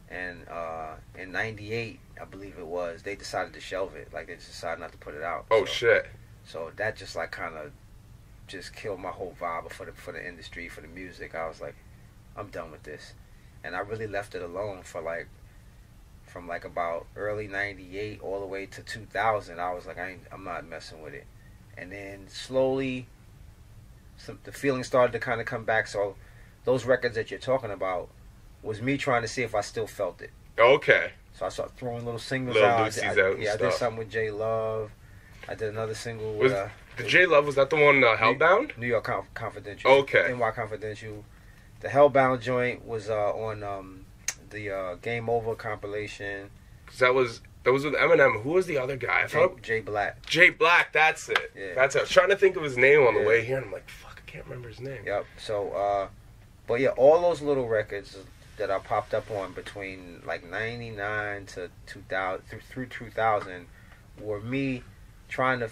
and uh in '98 I believe it was they decided to shelve it, like they just decided not to put it out. oh so, shit So that just like kind of just killed my whole vibe for the for the industry for the music. I was like, I'm done with this, and I really left it alone for like from like about early '98 all the way to 2000. I was like, I ain't, I'm not messing with it, and then slowly, some the feeling started to kind of come back. So those records that you're talking about was me trying to see if I still felt it. okay So I started throwing little singles Little out. I Lucy's did- I- out yeah, I did something with J Love. I did another single was with uh, the J Love was that the one uh, Hellbound New York Conf- Confidential. Okay. NY Confidential. The Hellbound joint was uh, on um, the uh, Game Over compilation. 'Cause that was was with Eminem who was the other guy I Jay, thought J-Black. Jay Black that's it Yeah. that's it I was trying to think of his name on the Yeah. way here and I'm like fuck I can't remember his name Yep. So, uh, but yeah, all those little records that I popped up on between like '99 to 2000 through, through 2000 were me trying to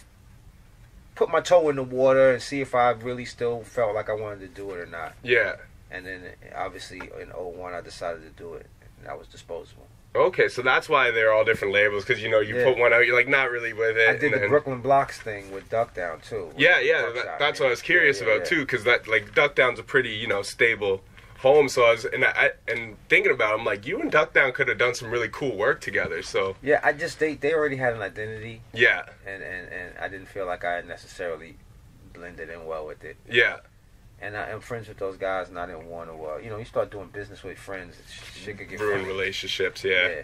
put my toe in the water and see if I really still felt like I wanted to do it or not. yeah And then obviously in 01 I decided to do it. And that was disposable. Okay so that's why they're all different labels because you know you Yeah. put one out you're like not really with it I did the then- Brooklyn Blocks thing with Duck Down too. Yeah, yeah, that, that's what I was curious Yeah, yeah, about too, because that like Duck Down's a pretty you know stable home. So I was and I and thinking about, it, I'm like, you and Duck Down could have done some really cool work together. So Yeah, I just they they already had an identity, yeah, and and and I didn't feel like I necessarily blended in well with it. yeah, And I am friends with those guys, and I didn't want to. Uh, you know, you start doing business with friends, shit could get ruin relationships. Yeah. Yeah.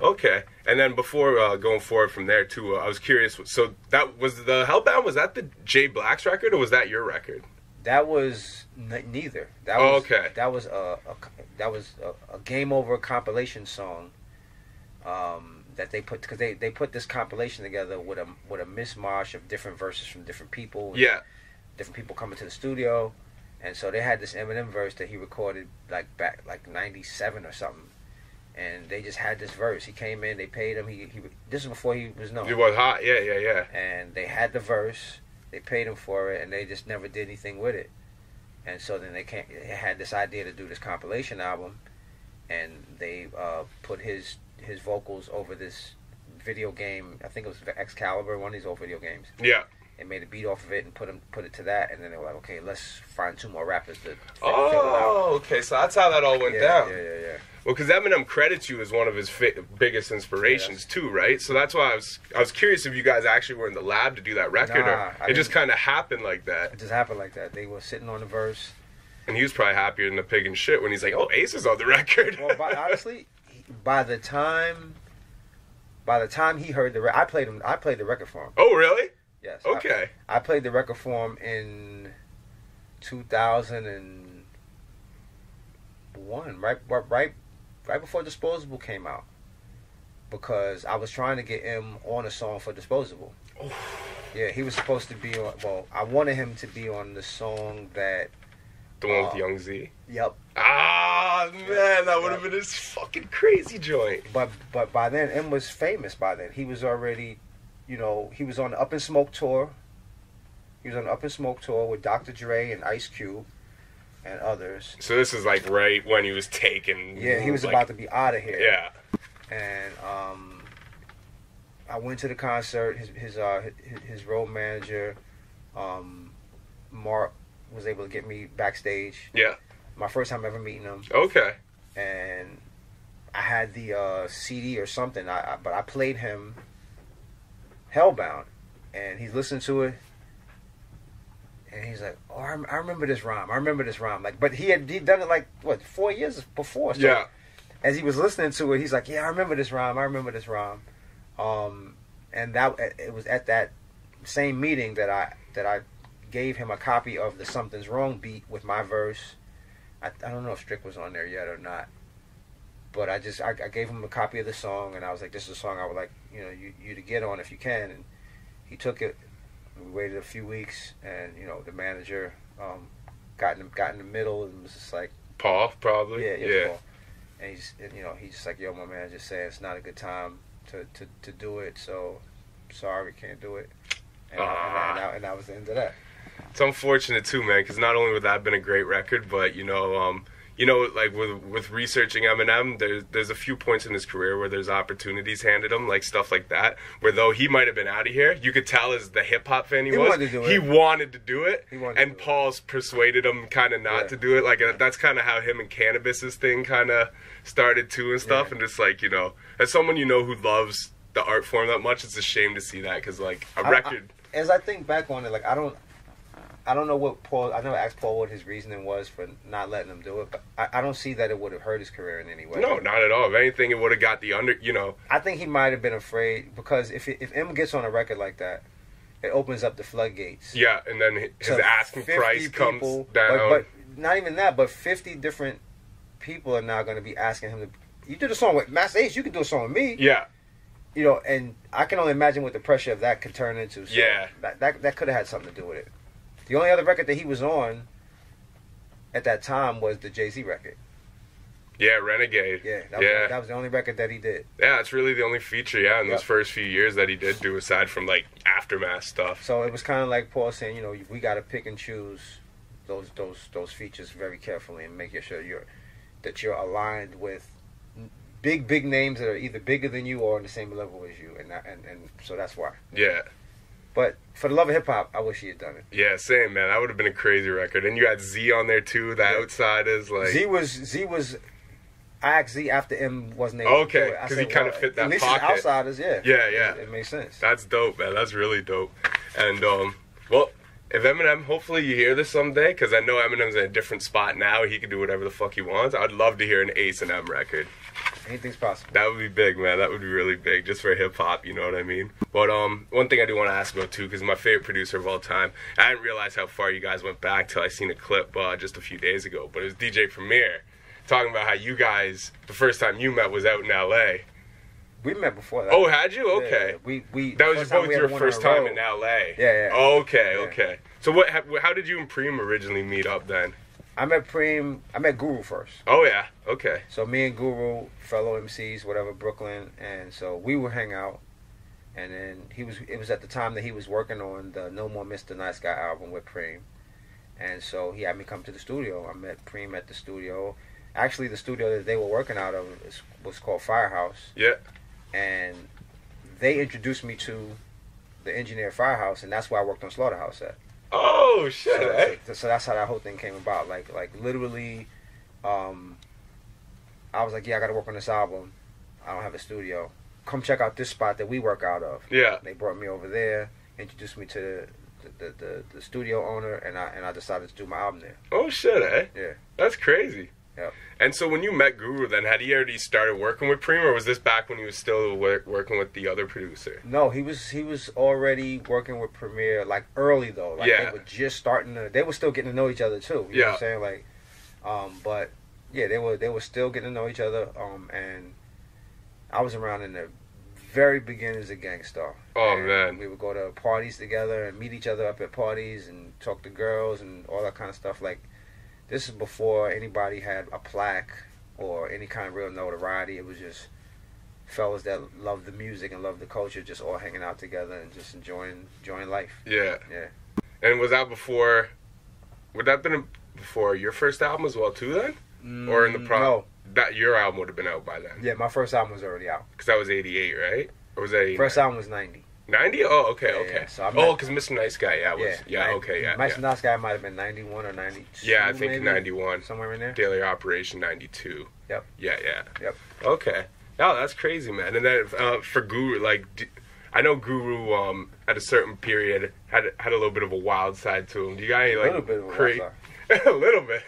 Okay, and then before uh, going forward from there too, uh, I was curious. So that was the Hellbound. Was that the J-Black's record, or was that your record? That was n- neither. That Oh, was okay. That was a, a that was a, a game over compilation song. Um, that they put because they, they put this compilation together with a with a mishmash of different verses from different people. Yeah. Different people coming to the studio, and so they had this Eminem verse that he recorded like back like '97 or something, and they just had this verse. He came in, they paid him. He, he this is before he was known, He was hot. Yeah, yeah, yeah. and they had the verse. They paid him for it, and they just never did anything with it. And so then they can't. They had this idea to do this compilation album, and they uh, put his his vocals over this video game. I think it was Excalibur, one of these old video games. Yeah. They made a beat off of it and put him put it to that, and then they were like, okay, let's find two more rappers to fill fill it out. Oh, okay. So that's how that all went Yeah, down. yeah, yeah, yeah. Well, because Eminem credits you as one of his fi- biggest inspirations too, right? So that's why I was I was curious if you guys actually were in the lab to do that record, Nah, or I it just kind of happened like that. It just happened like that. They were sitting on the verse. And he was probably happier than a pig in shit when he's like, "Oh, Ace is on the record." Well, by, honestly, by the time, by the time he heard the, re- I played him. I played the record for him. oh, really? Yes. Okay. I, played the record for him in 2001, right, right, right, right before Disposable came out, because I was trying to get him on a song for Disposable. Yeah, he was supposed to be on. Well, I wanted him to be on the song that. The one with Oh. Young Zee. Yep. Ah, man, that would have been his fucking crazy joint. But but by then, M was famous. By then, he was already, you know, he was on the Up in Smoke tour. He was on the Up in Smoke tour with Dr. Dre and Ice Cube, and others. So this is like right when he was taken. Yeah, he was like, about to be out of here. Yeah. And um, I went to the concert. His his uh his, his road manager, um, Mark was able to get me backstage. Yeah. My first time ever meeting him. Okay. and I had the uh, CD or something. I, I but I played him Hellbound, and he's listening to it, and he's like, "Oh, I, I remember this rhyme. I remember this rhyme." Like, but he had he done it like what four years before. So Yeah. As he was listening to it, he's like, "Yeah, I remember this rhyme. I remember this rhyme," um, and that it was at that same meeting that I that I gave him a copy of the "Something's Wrong" beat with my verse. I, I don't know if Strick was on there yet or not, but I just I, I gave him a copy of the song and I was like, "This is a song I would like you know you, you to get on if you can." And he took it. We waited a few weeks, and you know the manager um, got in got in the middle and was just like, Paul, probably. "Yeah, yeah." Paul." And he's and, you know he's just like, "Yo, my manager saying it's not a good time to, to, to do it, so sorry, we can't do it." And, and, and, that, and that was the end of that. It's unfortunate too, man, because not only would that have been a great record, but you know, um, you know, like with with researching Eminem, there's there's a few points in his career where there's opportunities handed him, like stuff like that, where though he might have been out of here, you could tell as the hip hop fan he, He was, wanted he wanted to do it, He wanted to and do it. Paul's persuaded him kind of not Yeah. to do it. Like uh, that's kind of how him and Canibus's thing kind of started too and stuff, Yeah. and just like you know, as someone you know who loves the art form that much, it's a shame to see that because like a I- I- record. as I think back on it, like I don't, I don't know what Paul. I never asked Paul what his reasoning was for not letting him do it, but I, I don't see that it would have hurt his career in any way. No, not at all. If anything, it would have got the under. You know, I think he might have been afraid because if if M gets on a record like that, it opens up the floodgates. yeah, and then his asking 50 price comes people, down. But, but not even that, but fifty different people are now going to be asking him to. You did a song with Masta Ace. You can do a song with me. yeah, You know, and I can only imagine what the pressure of that could turn into. So Yeah. that that, that could have had something to do with it. The only other record that he was on at that time was the Jay Z record. yeah, Renegade. Yeah, that was, yeah, that was the only record that he did. yeah. It's really the only feature, yeah, in those first few years that he did do, aside from like aftermath stuff. So it was kind of like Paul saying, you know, we got to pick and choose those those those features very carefully and make sure you're that you're aligned with big big names that are either bigger than you or on the same level as you, and that, and and so that's why. Yeah, But for the love of hip hop, I wish he had done it. yeah, same man. That would have been a crazy record. And you had Zee on there too. The Yeah. Outsidaz, like Zee was Zee was. I asked Zee after M wasn't able Okay, to do it. I 'cause he kinda well, fit that at least pocket. Outsidaz, yeah. Yeah, yeah. It, it makes sense. That's dope, man. That's really dope. And um, well, if Eminem, hopefully you hear this someday, because I know Eminem's in a different spot now. He can do whatever the fuck he wants. I'd love to hear an Ace and M record. Anything's possible. That would be big, man. That would be really big, just for hip hop. You know what I mean? But um, one thing I do want to ask about too, because my favorite producer of all time. I didn't realize how far you guys went back till I seen a clip uh, just a few days ago. But it was DJ Premier talking about how you guys, the first time you met was out in L.A. We met before that. Oh, had you? Okay. yeah. We we That was both your first time road. in LA. Yeah, yeah. Okay, Yeah. okay. So what? How, how did you and Preem originally meet up then? I met Preem. I met Guru first. Oh yeah. Okay. So me and Guru, fellow MCs, whatever, Brooklyn, and so we would hang out. And then he was. It was at the time that he was working on the No More Mr. Nice Guy album with Preem, and so he had me come to the studio. I met Preem at the studio. Actually, the studio that they were working out of was called Firehouse, Yeah. and they introduced me to the engineer Firehouse, and that's where I worked on Slaughterhouse at. Oh shit. So, eh? so, so that's how that whole thing came about. Like like literally, um, I was like, yeah, I got to work on this album. I don't have a studio. Come check out this spot that we work out of. Yeah. They brought me over there, introduced me to the the, the, the studio owner, and I and I decided to do my album there. Oh shit. Eh. Yeah. That's crazy. Yep. And so when you met Guru, then had he already started working with Preem, or was this back when he was still wor- working with the other producer? No, he was he was already working with Premier like early though. Like Yeah. they were just starting to they were still getting to know each other too. You know what Yeah. I'm saying? Like um but yeah, they were they were still getting to know each other. Um and I was around in the very beginnings of Gang Starr. Oh, And man. We would go to parties together and meet each other up at parties and talk to girls and all that kind of stuff. Like this is before anybody had a plaque or any kind of real notoriety. It was just fellas that love the music and love the culture, just all hanging out together and just enjoying enjoying life. Yeah. Yeah. And was that before? Would that have been before your first album as well too? Then, or in the mm, pro? No, That your album would have been out by then, yeah, my first album was already out. because that was '88, right? Or was that 89? First album was ninety. 90? Oh, okay, Yeah, okay. yeah, so I'm oh, because Mr. Nice Guy, yeah, was Yeah, yeah, nine- okay, yeah, yeah. Nice Guy might have been ninety one or ninety two. Yeah, I think maybe? 91. somewhere in there. Daily Operation 92. Yep. Yeah, yeah. Yep. Okay. Oh, that's crazy, man. And then uh, for Guru, like, d- I know Guru um, at a certain period had had a little bit of a wild side to him. Do you got any like a little bit of a cra- wild a little bit.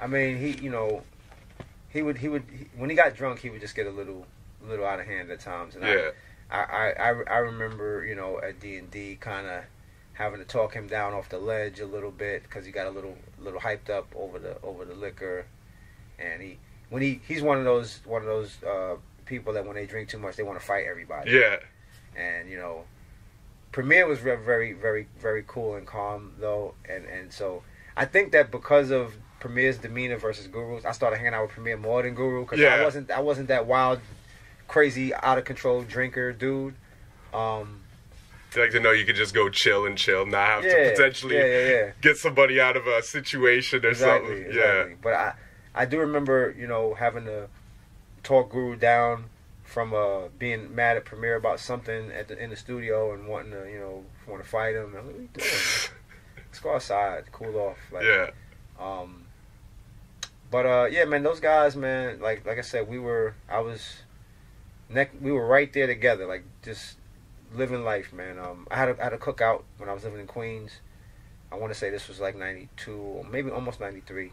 I mean, he you know, he would he would he, when he got drunk, he would just get a little a little out of hand at times. And yeah. I, I, I, I remember, you know, at D and D, kind of having to talk him down off the ledge a little bit because he got a little little hyped up over the over the liquor, and he when he he's one of those one of those uh, people that when they drink too much they want to fight everybody. Yeah. And you know, Premier was very very very cool and calm though, and and so I think that because of Premier's demeanor versus Guru's, I started hanging out with Premier more than Guru because Yeah. I wasn't I wasn't that wild, crazy, out of control drinker dude. Um, like to know you could just go chill and chill, not have yeah, to potentially yeah, yeah, yeah. get somebody out of a situation or Exactly, something. exactly. But I, I do remember, you know, having to talk Guru down from uh, being mad at Premier about something at the in the studio and wanting to, you know, want to fight him. I'm like, what are you doing? Let's go outside, cool off. Like, yeah. Um, but uh, yeah, man, those guys, man, like like I said, we were, I was, neck, we were right there together, like just living life, man. Um, I had a, I had a cookout when I was living in Queens. I want to say this was like '92 or maybe almost '93,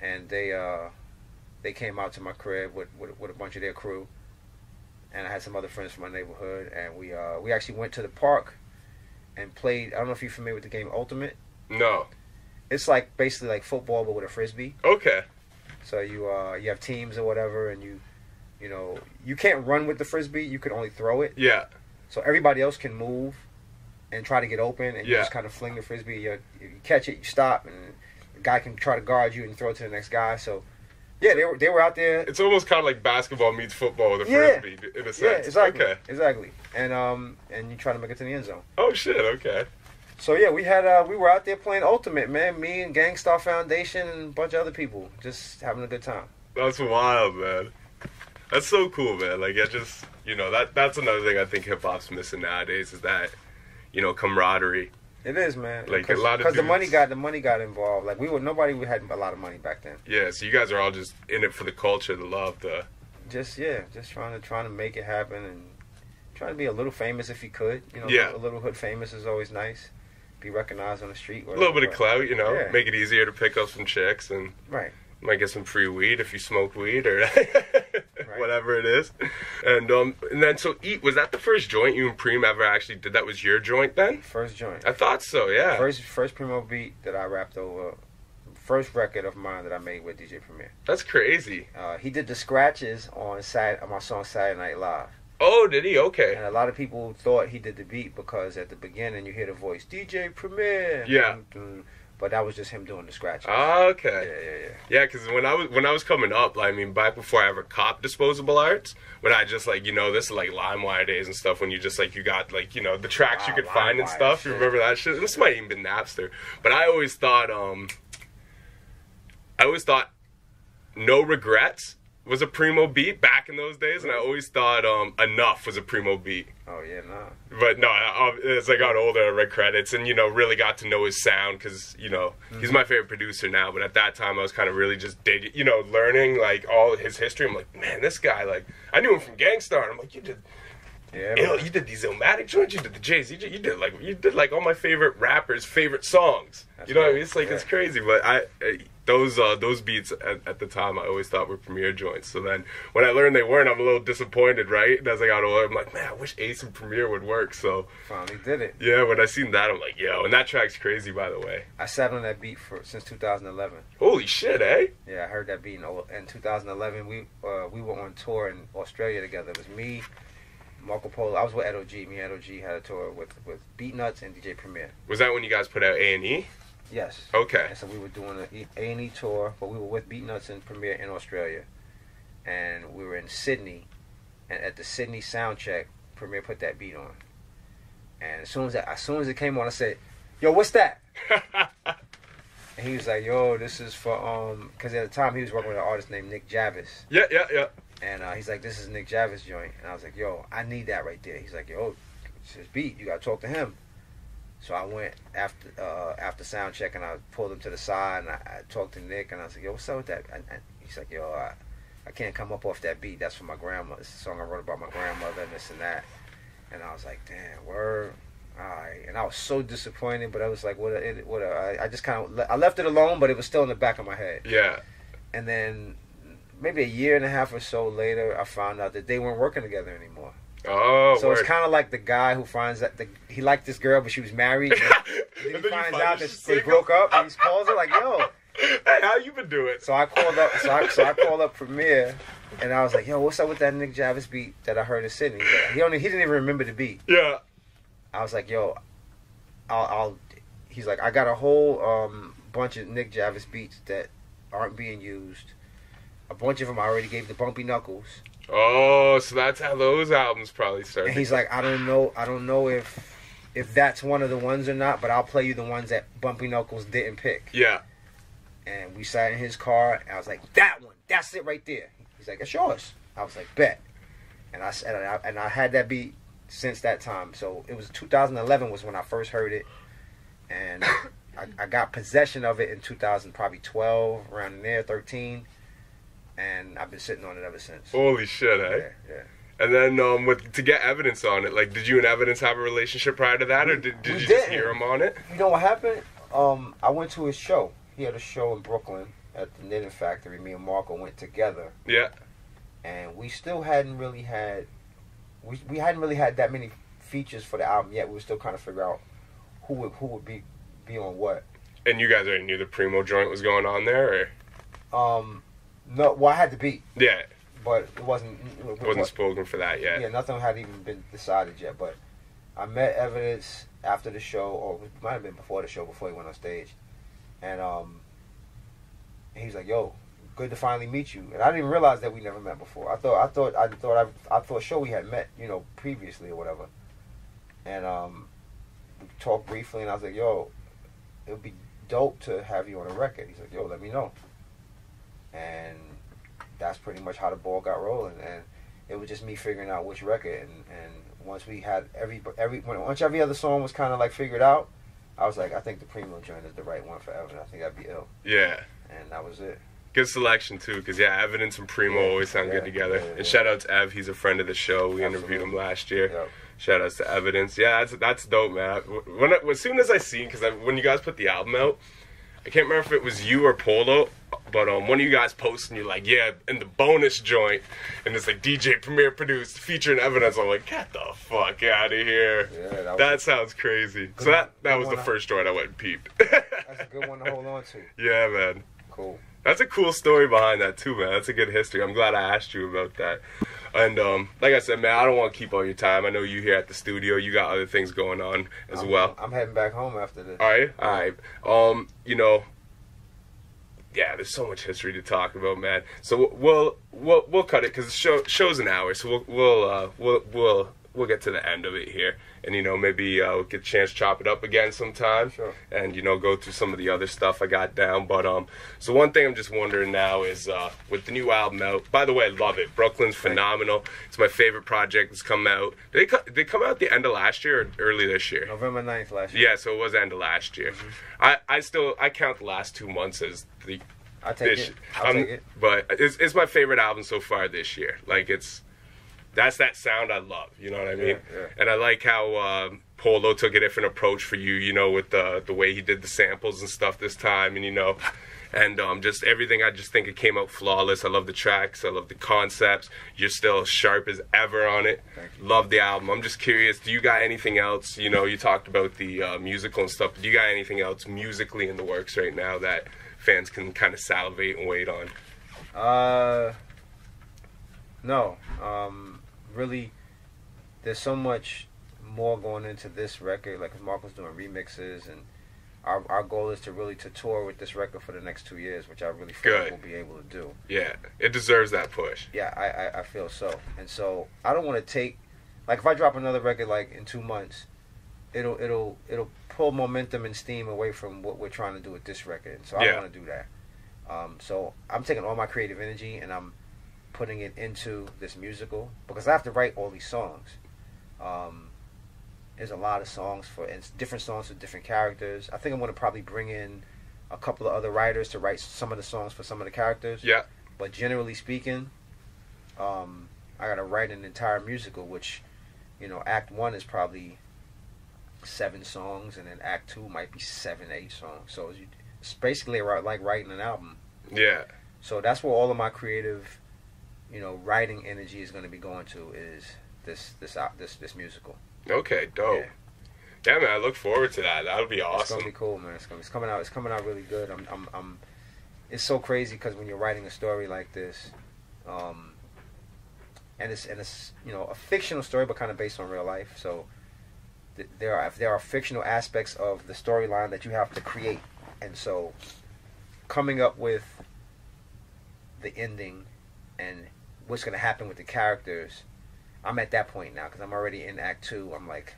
and they uh, they came out to my crib with, with with a bunch of their crew, and I had some other friends from my neighborhood, and we uh, we actually went to the park and played. I don't know if you're familiar with the game Ultimate. No. It's like basically like football but with a frisbee. Okay. So you uh you have teams or whatever, and you you know you can't run with the frisbee. You can only throw it. Yeah. So everybody else can move and try to get open, and you just kind of fling the frisbee. You, you catch it, you stop, and the guy can try to guard you and throw it to the next guy. So yeah, they were they were out there. It's almost kind of like basketball meets football with a Yeah. frisbee, in a sense. Yeah, exactly, Okay. exactly. And um and you try to make it to the end zone. Oh shit. Okay. So yeah, we had uh we were out there playing ultimate, man. Me and Gang Starr Foundation and a bunch of other people just having a good time. That's wild, man. That's so cool, man. Like, I just, you know, that that's another thing I think hip hop's missing nowadays is that, you know, camaraderie. It is, man. Like, a lot of because the money got the money got involved. Like we were nobody we had a lot of money back then. Yeah, so you guys are all just in it for the culture, the love, the. Just yeah, just trying to trying to make it happen and trying to be a little famous if you could. You know, Yeah. a little hood famous is always nice. Be recognized on the street. A little bit of clout, you know, Yeah. make it easier to pick up some chicks and Right. Might get some free weed if you smoke weed or whatever it is. And um, and then so eat was that the first joint you and Preem ever actually did? That was your joint then? First joint. I thought so. Yeah. First first primo beat that I rapped over first record of mine that I made with DJ Premier. That's crazy. Uh, he did the scratches on Sat on my song Saturday Night Live, Oh, did he? Okay. and a lot of people thought he did the beat because at the beginning you hear the voice DJ Premier. Yeah. But that was just him doing the scratches. Yeah, okay. yeah, yeah. Yeah, because when I was when I was coming up, like, I mean, back before I ever copped disposable arts, when I just like you know this is like LimeWire days and stuff when you just like you got like you know the tracks you Wow, could find and stuff. You remember that shit? This might even been Napster, but I always thought um, I always thought No Regrets was a primo beat back in those days, and I always thought um, Enough was a primo beat. Oh yeah, nah. But no, I- as I got older, I read credits and you know really got to know his sound because you know he's my favorite producer now. But at that time, I was kind of really just digging, you know, learning like all his history. I'm like, man, this guy, like, I knew him from Gang Starr. And I'm like, you did, Yeah, man. you did these Illmatic joints, you did the J's, you did, you did like you did like all my favorite rappers' favorite songs. That's you know what I mean? It's like it's crazy, but I. I those uh, those beats at, at the time I always thought were Premier joints. So then when I learned they weren't, I'm a little disappointed, right? And as I got older, I'm like, man, I wish Ace and Premier would work. So finally did it. yeah, when I seen that, I'm like, yo, and that track's crazy, by the way. I sat on that beat for since 2011. Holy shit, eh? Yeah, I heard that beat in, in 2011. We uh, we were on tour in Australia together. It was me, Marco Polo. I was with Edo G. Me and Edo G had a tour with with Beatnuts and DJ Premier. Was that when you guys put out A and E? Yes. Okay. And so we were doing an A and E tour, but we were with Beatnuts and Premier in Australia, and we were in Sydney, and at the Sydney sound check, Premier put that beat on, and as soon as that, as soon as it came on, I said, "Yo, what's that?" And he was like, "Yo, this is for um," because at the time he was working with an artist named Nick Javas, Yeah, yeah, yeah. and uh, he's like, "This is Nick Javas joint," and I was like, "Yo, I need that right there." He's like, "Yo, it's his beat. You gotta talk to him." So I went after uh, after sound check, and I pulled him to the side, and I, I talked to Nick, and I was like, "Yo, what's up with that?" And, and he's like, "Yo, I, I can't come up off that beat. That's for my grandma. It's a song I wrote about my grandmother and this and that." And I was like, "Damn, word." All right, and I was so disappointed, but I was like, "What? A, it, what? A, I, I just kind of I left it alone, but it was still in the back of my head." Yeah. And then maybe a year and a half or so later, I found out that they weren't working together anymore. Oh, so word. it's kind of like the guy who finds that the, he liked this girl, but she was married. And then And he then you finds out that they broke up, and he calls her like, "Yo." hey, how you been doing? So I called up. So I, so I called up Premier, and I was like, "Yo, what's up with that Nick Javas beat that I heard in Sydney?" He's like- He only he didn't even remember the beat. Yeah. I was like, "Yo, I'll." I'll he's like, "I got a whole um, bunch of Nick Javas beats that aren't being used. A bunch of them I already gave the Bumpy Knuckles." Oh, so that's how those albums probably started. And he's like, I don't know, I don't know if if that's one of the ones or not, but I'll play you the ones that Bumpy Knuckles didn't pick. yeah. And we sat in his car, and I was like, that one, that's it right there. He's like, it's yours. I was like, bet. And I said, and I, and I had that beat since that time. So it was 2011 was when I first heard it, and I, I got possession of it in 2000, probably 12, around there, 13, and I've been sitting on it ever since. Holy shit, eh? Yeah, yeah. And then um, with to get evidence on it, like, did you and Evidence have a relationship prior to that, or did, did We you didn't. hear him on it? You know what happened? Um, I went to his show. He had a show in Brooklyn at the Knitting Factory. Me and Marco went together, Yeah. and we still hadn't really had we we hadn't really had that many features for the album yet. We were still trying to figure out who would who would be be on what. And you guys already knew the Primo joint was going on there, or Um, no, well, I had the beat, yeah, but it wasn't. It wasn't spoken for that yet. Yeah, nothing had even been decided yet. But I met Evidence after the show, or it might have been before the show, before he went on stage, and um, he's like, "Yo, good to finally meet you." And I didn't realize that we never met before. I thought, I thought, I thought, I, I thought, sure we had met, you know, previously or whatever. And um, we talked briefly, and I was like, "Yo, it would be dope to have you on a record." He's like, "Yo, let me know." And that's pretty much how the ball got rolling, and it was just me figuring out which record. And, and once we had every every once every other song was kind of like figured out, I was like, I think the Primo joint is the right one for Evan. I think that'd be ill, Yeah. and that was it. Good selection too, because yeah, Evidence and Primo Yeah, always sound yeah, good together. yeah. And shout out to Ev, he's a friend of the show. We interviewed him last year. Yep. Shout outs to Evidence. Yeah, that's that's dope, man. When I, as soon as I seen, because when you guys put the album out, I can't remember if it was you or Polo, but um, one of you guys posted, and you're like, yeah, in the bonus joint, and it's like DJ Premier produced, featuring Evidence. I'm like, get the fuck out of here. Yeah, that was- that sounds crazy. So that that was the first joint I went and peeped. That's a good one to hold on to. Yeah, man. Cool. That's a cool story behind that too, man. That's a good history. I'm glad I asked you about that. And um, like I said, man, I don't want to keep all your time. I know you here at the studio. You got other things going on as I'm, well. I'm heading back home after this. All right, all right. Um, you know, yeah, there's so much history to talk about, man. So we'll we'll we'll cut it because the show show's an hour, so we'll we'll uh, we'll we'll we'll get to the end of it here, and you know maybe uh, we'll get a chance to chop it up again sometime, Sure. and you know go through some of the other stuff I got down. But um, so one thing I'm just wondering now is uh, with the new album out. By the way, I love it. Brooklyn's phenomenal. It's my favorite project that's come out. Did it, co- did it come out the end of last year or early this year? November 9th last year. Yeah, so it was end of last year. I, I still I count the last two months as the I take this. it. I'll um, take it. But it's it's my favorite album so far this year. Like it's that's that sound I love. You know what I mean? Yeah, yeah. And I like how um, Polo took a different approach for you. You know, with the the way he did the samples and stuff this time, and you know. And um, just everything, I just think it came out flawless. I love the tracks, I love the concepts. You're still sharp as ever on it. Love the album. I'm just curious, do you got anything else? You know, you talked about the uh, musical and stuff. Do you got anything else musically in the works right now that fans can kind of salivate and wait on? Uh, no. Um, really, there's so much more going into this record. Like, Marco's doing remixes, and our our goal is to really to tour with this record for the next two years, which I really feel Good. we'll be able to do. Yeah, it deserves that push. Yeah, I, I, I feel so. And so I don't want to take like if I drop another record like in two months, it'll it'll it'll pull momentum and steam away from what we're trying to do with this record. So I Yeah. don't want to do that. Um, so I'm taking all my creative energy and I'm putting it into this musical because I have to write all these songs. Um, there's a lot of songs for and different songs for different characters. I think I'm going to probably bring in a couple of other writers to write some of the songs for some of the characters. Yeah, But generally speaking, um, I got to write an entire musical, which, you know, Act One is probably seven songs, and then Act Two might be seven, eight songs. So it's, it's basically like writing an album. yeah, So that's where all of my creative, you know, writing energy is going to be going to is this this out this this musical. okay, dope. Yeah. man, I look forward to that. That'll be awesome. It's gonna be cool, man. It's, gonna, it's coming out. It's coming out really good. I'm, I'm, I'm it's so crazy because when you're writing a story like this, um, and it's and it's you know a fictional story, but kind of based on real life. So th- there are there are fictional aspects of the storyline that you have to create, and so coming up with the ending and what's gonna happen with the characters. I'm at that point now because I'm already in Act Two. I'm like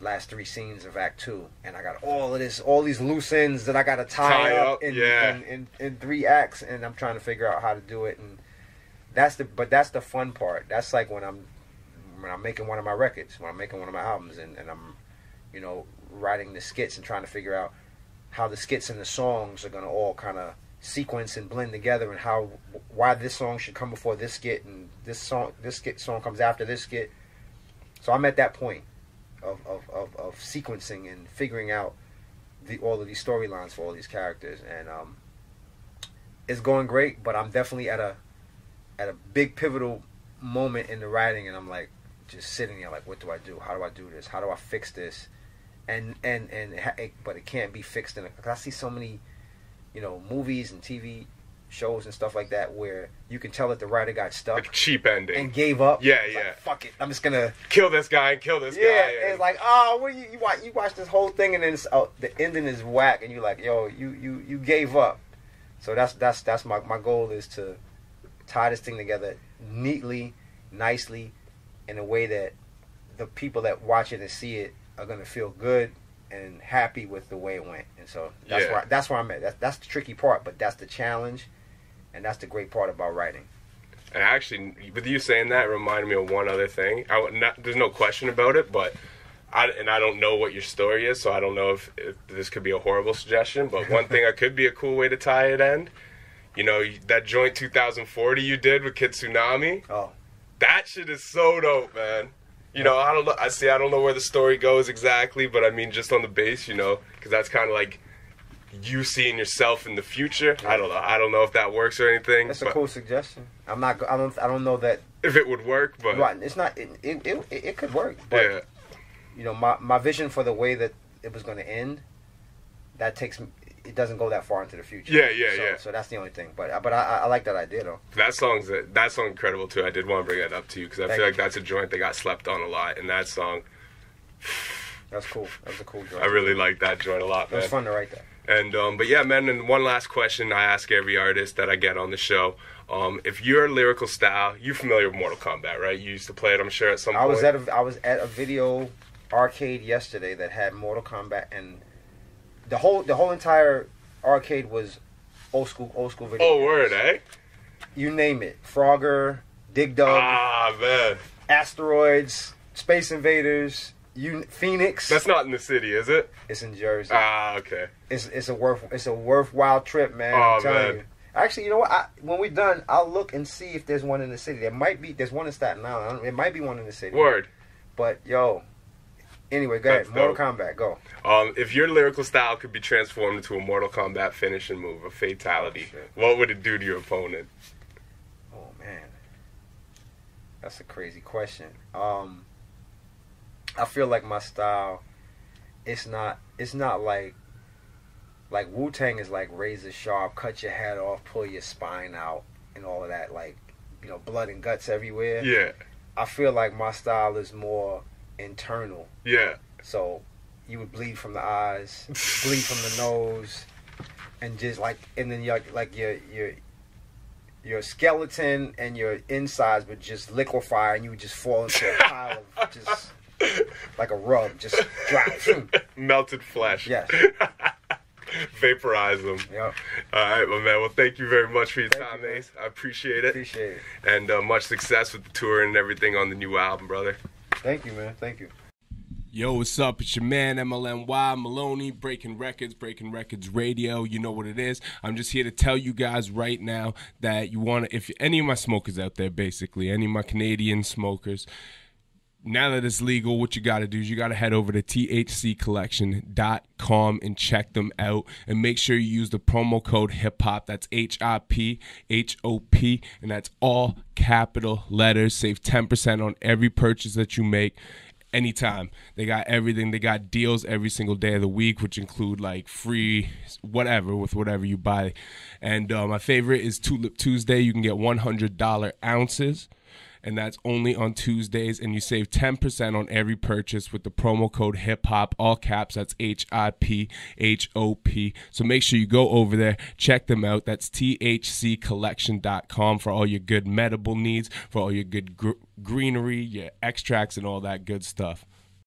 last three scenes of Act Two, and I got all of this, all these loose ends that I got to tie, Tie up, in, yeah. in, in in three acts, and I'm trying to figure out how to do it. And that's the, but that's the fun part. That's like when I'm when I'm making one of my records, when I'm making one of my albums, and, and I'm, you know, writing the skits and trying to figure out how the skits and the songs are gonna all kind of sequence and blend together, and how why this song should come before this skit, and this song this skit song comes after this skit. So I'm at that point of of, of, of sequencing and figuring out the all of these storylines for all these characters, and um, it's going great. But I'm definitely at a at a big pivotal moment in the writing, and I'm like just sitting there like, what do I do? How do I do this? How do I fix this? And and and but it can't be fixed in. a, Because I see so many, you know, movies and TV shows and stuff like that where you can tell that the writer got stuck Like cheap ending. and gave up. Yeah, It's like, yeah. Fuck it. I'm just gonna. kill this guy and kill this Yeah, guy. it's like oh, well, you, you watch you watch this whole thing and then it's, oh, the ending is whack, and you're like, yo, you you you gave up. So that's that's that's my my goal is to tie this thing together neatly, nicely, in a way that the people that watch it and see it are gonna feel good and happy with the way it went. And so that's Yeah. where that's where I'm at. That's that's the tricky part, but that's the challenge, and that's the great part about writing. And actually, with you saying that, it reminded me of one other thing. I, not, there's no question about it, but I, and I don't know what your story is, so I don't know if, if this could be a horrible suggestion. But one thing that could be a cool way to tie it end, you know, that joint 2040 you did with Kid Tsunami, Oh, that shit is so dope, man. You know, I don't know. I see. I don't know where the story goes exactly, but I mean, just on the base, you know, because that's kind of like you seeing yourself in the future. I don't know. I don't know if that works or anything. that's a cool suggestion. I'm not. I don't. I don't know that If it would work, but Right, it's not. It it, it, it could work, but yeah, you know, my my vision for the way that it was going to end, that takes it doesn't go that far into the future. Yeah, yeah, so, yeah. So that's the only thing. But but I, I like that idea though. That song's that song incredible too. I did want to bring that up to you because I Thank feel you. like that's a joint that got slept on a lot. And that song, That's cool. That was a cool joint. I really like that joint a lot, It was fun to write that. And um, but yeah, man. And one last question I ask every artist that I get on the show: um, If your lyrical style, you're familiar with Mortal Kombat, right? You used to play it, I'm sure, at some I point. was at a I was at a video arcade yesterday that had Mortal Kombat and the whole the whole entire arcade was old school old school video. oh, word, eh? You name it. Frogger, Dig Dug, Ah, man. Asteroids, Space Invaders, you Phoenix. That's not in the city, is it? it's in Jersey. Ah, okay. it's it's a worth it's a worthwhile trip, man. Oh, I'm telling man. you. Actually, you know what? I, when we're done, I'll look and see if there's one in the city. There might be. There's one in Staten Island. It might be one in the city. Word. But yo, anyway, go That's ahead. Mortal dope. Kombat, go. Um, if your lyrical style could be transformed into a Mortal Kombat finishing move, a fatality, Oh, what would it do to your opponent? Oh man, that's a crazy question. Um, I feel like my style, it's not, it's not like, like Wu Tang is like razor sharp, cut your head off, pull your spine out, and all of that, like, you know, blood and guts everywhere. Yeah, I feel like my style is more internal. yeah. So you would bleed from the eyes, bleed from the nose, and just like, and then your like your your your skeleton and your insides would just liquefy, and you would just fall into a pile of just like a rug, just drop. Melted flesh. Yes. Vaporize them. Yep. All right, my man. Well, thank you very much for your Thank time, you. Ace. I appreciate it. Appreciate it. And uh, much success with the tour and everything on the new album, brother. Thank you, man. Thank you. Yo, what's up? It's your man MLNY Maloney, Breaking Wreckords, Breaking Wreckords Radio. You know what it is. I'm just here to tell you guys right now that you want to, if any of my smokers out there, basically, any of my Canadian smokers, now that it's legal, what you got to do is you got to head over to thccollection.com and check them out. And make sure you use the promo code hip hop. That's H I P H O P. And that's all capital letters. Save 10% on every purchase that you make anytime. They got everything. They got deals every single day of the week, which include like free whatever with whatever you buy. And uh, my favorite is Tulip Tuesday. You can get $100 ounces and that's only on Tuesdays. And you save 10% on every purchase with the promo code hip hop, all caps. That's H I P H O P. So make sure you go over there, check them out. That's THCcollection.com for all your good medible needs, for all your good gr- greenery, your extracts, and all that good stuff.